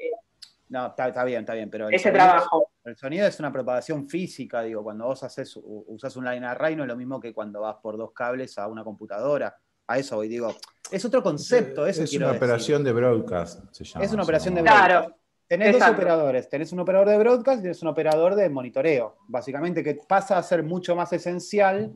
[SPEAKER 3] no, está, bien, está bien, pero...
[SPEAKER 2] Ese trabajo.
[SPEAKER 3] el sonido es una propagación física, digo, cuando vos haces, usas un line array no es lo mismo que cuando vas por dos cables a una computadora. A eso voy, digo, es otro concepto, eso
[SPEAKER 4] Es una operación de broadcast, se llama.
[SPEAKER 3] Es una operación de broadcast. Claro. Tenés dos operadores, tenés un operador de broadcast y tenés un operador de monitoreo, básicamente, que pasa a ser mucho más esencial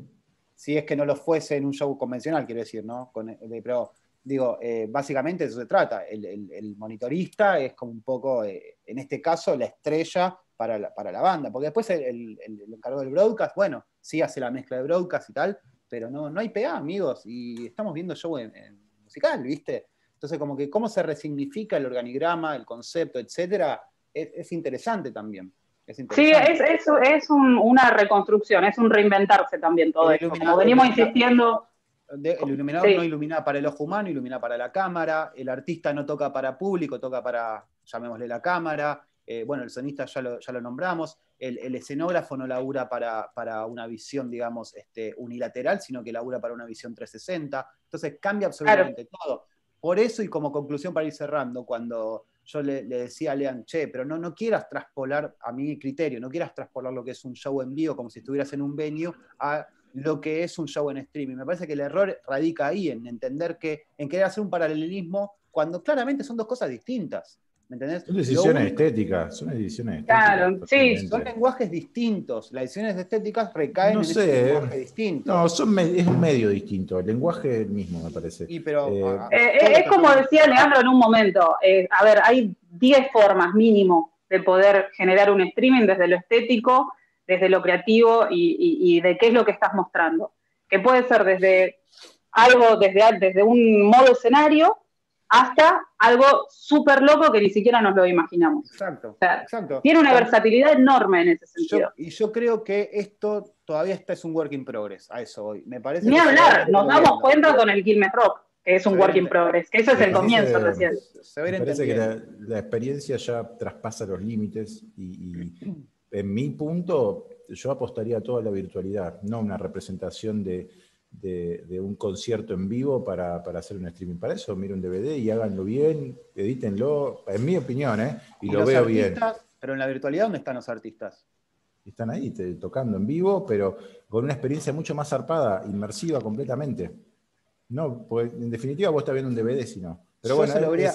[SPEAKER 3] si es que no lo fuese en un show convencional, quiero decir, ¿no? Con, pero digo, eh, básicamente de eso se trata. El, monitorista es como un poco, eh, en este caso, la estrella para la, para la banda, porque después el, encargado del broadcast, bueno, sí hace la mezcla de broadcast y tal, pero no, no hay PA, amigos, y estamos viendo show en, musical, ¿viste? Entonces, como que cómo se resignifica el organigrama, el concepto, etcétera, es, interesante también.
[SPEAKER 2] sí, es, es, una reconstrucción, es un reinventarse también todo esto. Como venimos insistiendo
[SPEAKER 3] el iluminador no ilumina para el ojo humano, ilumina para la cámara, el artista no toca para público, toca para, llamémosle la cámara, eh, bueno, el sonista ya lo, ya lo nombramos, el, escenógrafo no labura para, para, una visión, digamos, este, unilateral, sino que labura para una visión 360, entonces cambia absolutamente todo. Por eso, y como conclusión para ir cerrando, cuando yo le, decía a Lean, che, pero no, no quieras traspolar, a mi criterio, no quieras traspolar lo que es un show en vivo como si estuvieras en un venue a lo que es un show en streaming. Me parece que el error radica ahí, en entender que, en querer hacer un paralelismo cuando claramente son dos cosas distintas. ¿Me entendés?
[SPEAKER 4] Son decisiones estéticas, son decisiones
[SPEAKER 2] estéticas. Claro, sí.
[SPEAKER 3] Son lenguajes distintos. Las decisiones estéticas recaen en ese lenguaje distinto.
[SPEAKER 4] No, son es un medio distinto. El lenguaje es el mismo, me parece.
[SPEAKER 2] pero, eh, eh, eh, es como decía Leandro en un momento. a ver, hay 10 formas mínimo de poder generar un streaming desde lo estético desde lo creativo y, de qué es lo que estás mostrando. Que puede ser desde algo, desde, desde un modo escenario hasta algo súper loco que ni siquiera nos lo imaginamos.
[SPEAKER 3] Exacto,
[SPEAKER 2] Tiene una versatilidad enorme en ese sentido.
[SPEAKER 3] y yo creo que esto todavía está es un work in progress, a eso hoy. Me parece
[SPEAKER 2] ni hablar, nos damos cuenta con el Quilmes Rock, que es un work in progress, que ese es el comienzo recién.
[SPEAKER 4] me parece que la, experiencia ya traspasa los límites y en mi punto, yo apostaría a toda la virtualidad, no una representación de, un concierto en vivo para, hacer un streaming. Para eso, mire un DVD y háganlo bien, edítenlo, en mi opinión, ¿eh? y, lo veo bien.
[SPEAKER 3] Pero en la virtualidad, ¿dónde están los artistas?
[SPEAKER 4] Están ahí tocando en vivo, pero con una experiencia mucho más zarpada, inmersiva completamente. No, porque en definitiva vos estás viendo un DVD, si no. Pero bueno,
[SPEAKER 3] lo habría,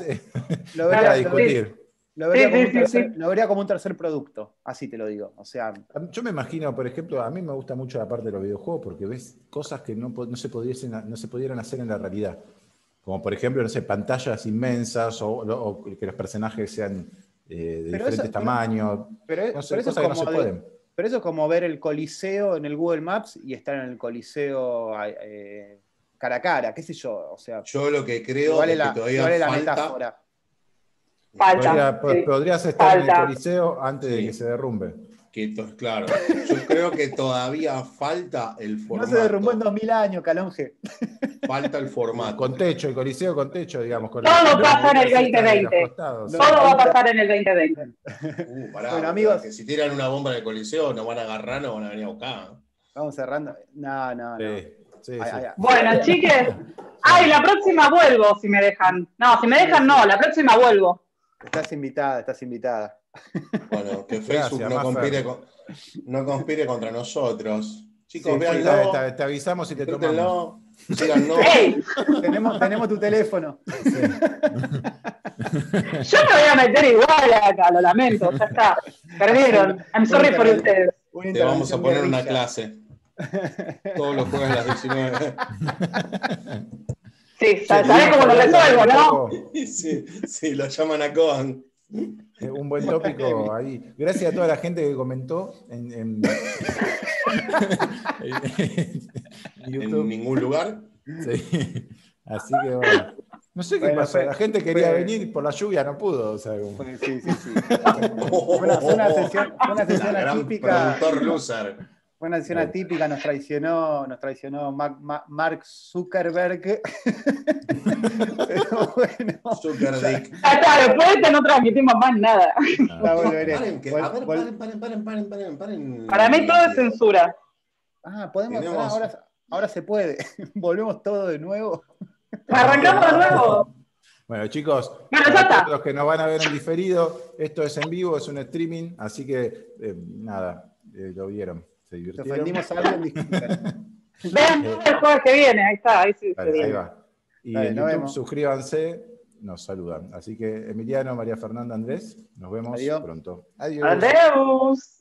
[SPEAKER 3] lo discutir. Lo vería, como un tercer producto, así te lo digo. O sea,
[SPEAKER 4] yo me imagino, por ejemplo, a mí me gusta mucho la parte de los videojuegos porque ves cosas que no, se, no se pudieran hacer en la realidad. Como por ejemplo, no sé, pantallas inmensas o, que los personajes sean eh, de diferentes tamaños.
[SPEAKER 3] Pero, eso es como Pero eso es como ver el Coliseo en el Google Maps y estar en el Coliseo eh, cara a cara, qué sé yo. O sea,
[SPEAKER 1] yo lo que creo es que todavía vale la metáfora
[SPEAKER 2] Falta.
[SPEAKER 4] podrías estar en el Coliseo antes de que se derrumbe.
[SPEAKER 1] claro, yo creo que todavía falta el formato.
[SPEAKER 3] No se derrumbó en 2000 años, Calonge.
[SPEAKER 1] Falta el formato.
[SPEAKER 4] Con techo, el Coliseo con techo, digamos.
[SPEAKER 2] Todo pasa en el 2020. Todo va a pasar en el 2020.
[SPEAKER 1] Uh, pará, bueno, amigos. Que si tiran una bomba en el Coliseo, nos van a agarrar, nos van a venir a buscar.
[SPEAKER 3] Vamos cerrando. No, no, no.
[SPEAKER 2] Bueno, chiques. Ay, la próxima vuelvo si me dejan. No, si me dejan, no, la próxima vuelvo.
[SPEAKER 3] Estás invitada, estás invitada.
[SPEAKER 1] Bueno, que Facebook no, conspire no, conspire contra nosotros. Chicos, véanlo.
[SPEAKER 4] Te, avisamos y te tomamos.
[SPEAKER 1] Síganlo.
[SPEAKER 3] tenemos, tenemos tu teléfono.
[SPEAKER 2] Yo me voy a meter igual acá, lo lamento, ya está. Perdieron. I'm sorry por ustedes.
[SPEAKER 1] Te vamos a poner una clase. Todos los jueves a las 19.
[SPEAKER 2] Sí, ¿sabes cómo lo resuelvo, no?
[SPEAKER 1] Sí, sí, lo llaman a Coan.
[SPEAKER 4] Eh, un buen tópico ahí. Gracias a toda la gente que comentó en, en,
[SPEAKER 1] YouTube. En ningún lugar.
[SPEAKER 4] Sí. Así que bueno. No sé qué pasó. La gente quería venir y por la lluvia no pudo. O sea, Sí, sí, sí.
[SPEAKER 3] Fue una, sesión, una sesión atípica. Fue una sesión atípica, nos traicionó, nos traicionó Mark Zuckerberg.
[SPEAKER 1] Pero bueno. Zuckerberg.
[SPEAKER 2] Hasta después de no transmitimos más nada.
[SPEAKER 1] Paren, que, a ver, paren, paren, paren, paren, paren, paren.
[SPEAKER 2] Para mí todo es censura.
[SPEAKER 3] Ah, podemos. Ahora, ahora se puede. Volvemos todo de nuevo.
[SPEAKER 2] Arrancamos de nuevo.
[SPEAKER 4] Bueno, chicos, los que nos van a ver en diferido, esto es en vivo, es un streaming, así que eh, nada, eh, lo vieron. Se divirtieron.
[SPEAKER 3] ofendimos a alguien.
[SPEAKER 2] Vean el jueves que viene, ahí está, ahí, sí, ahí
[SPEAKER 4] va. Y en YouTube, suscríbanse, nos saludan. Así que Emiliano, María Fernanda, Andrés, nos vemos pronto.
[SPEAKER 2] Adiós. Adiós.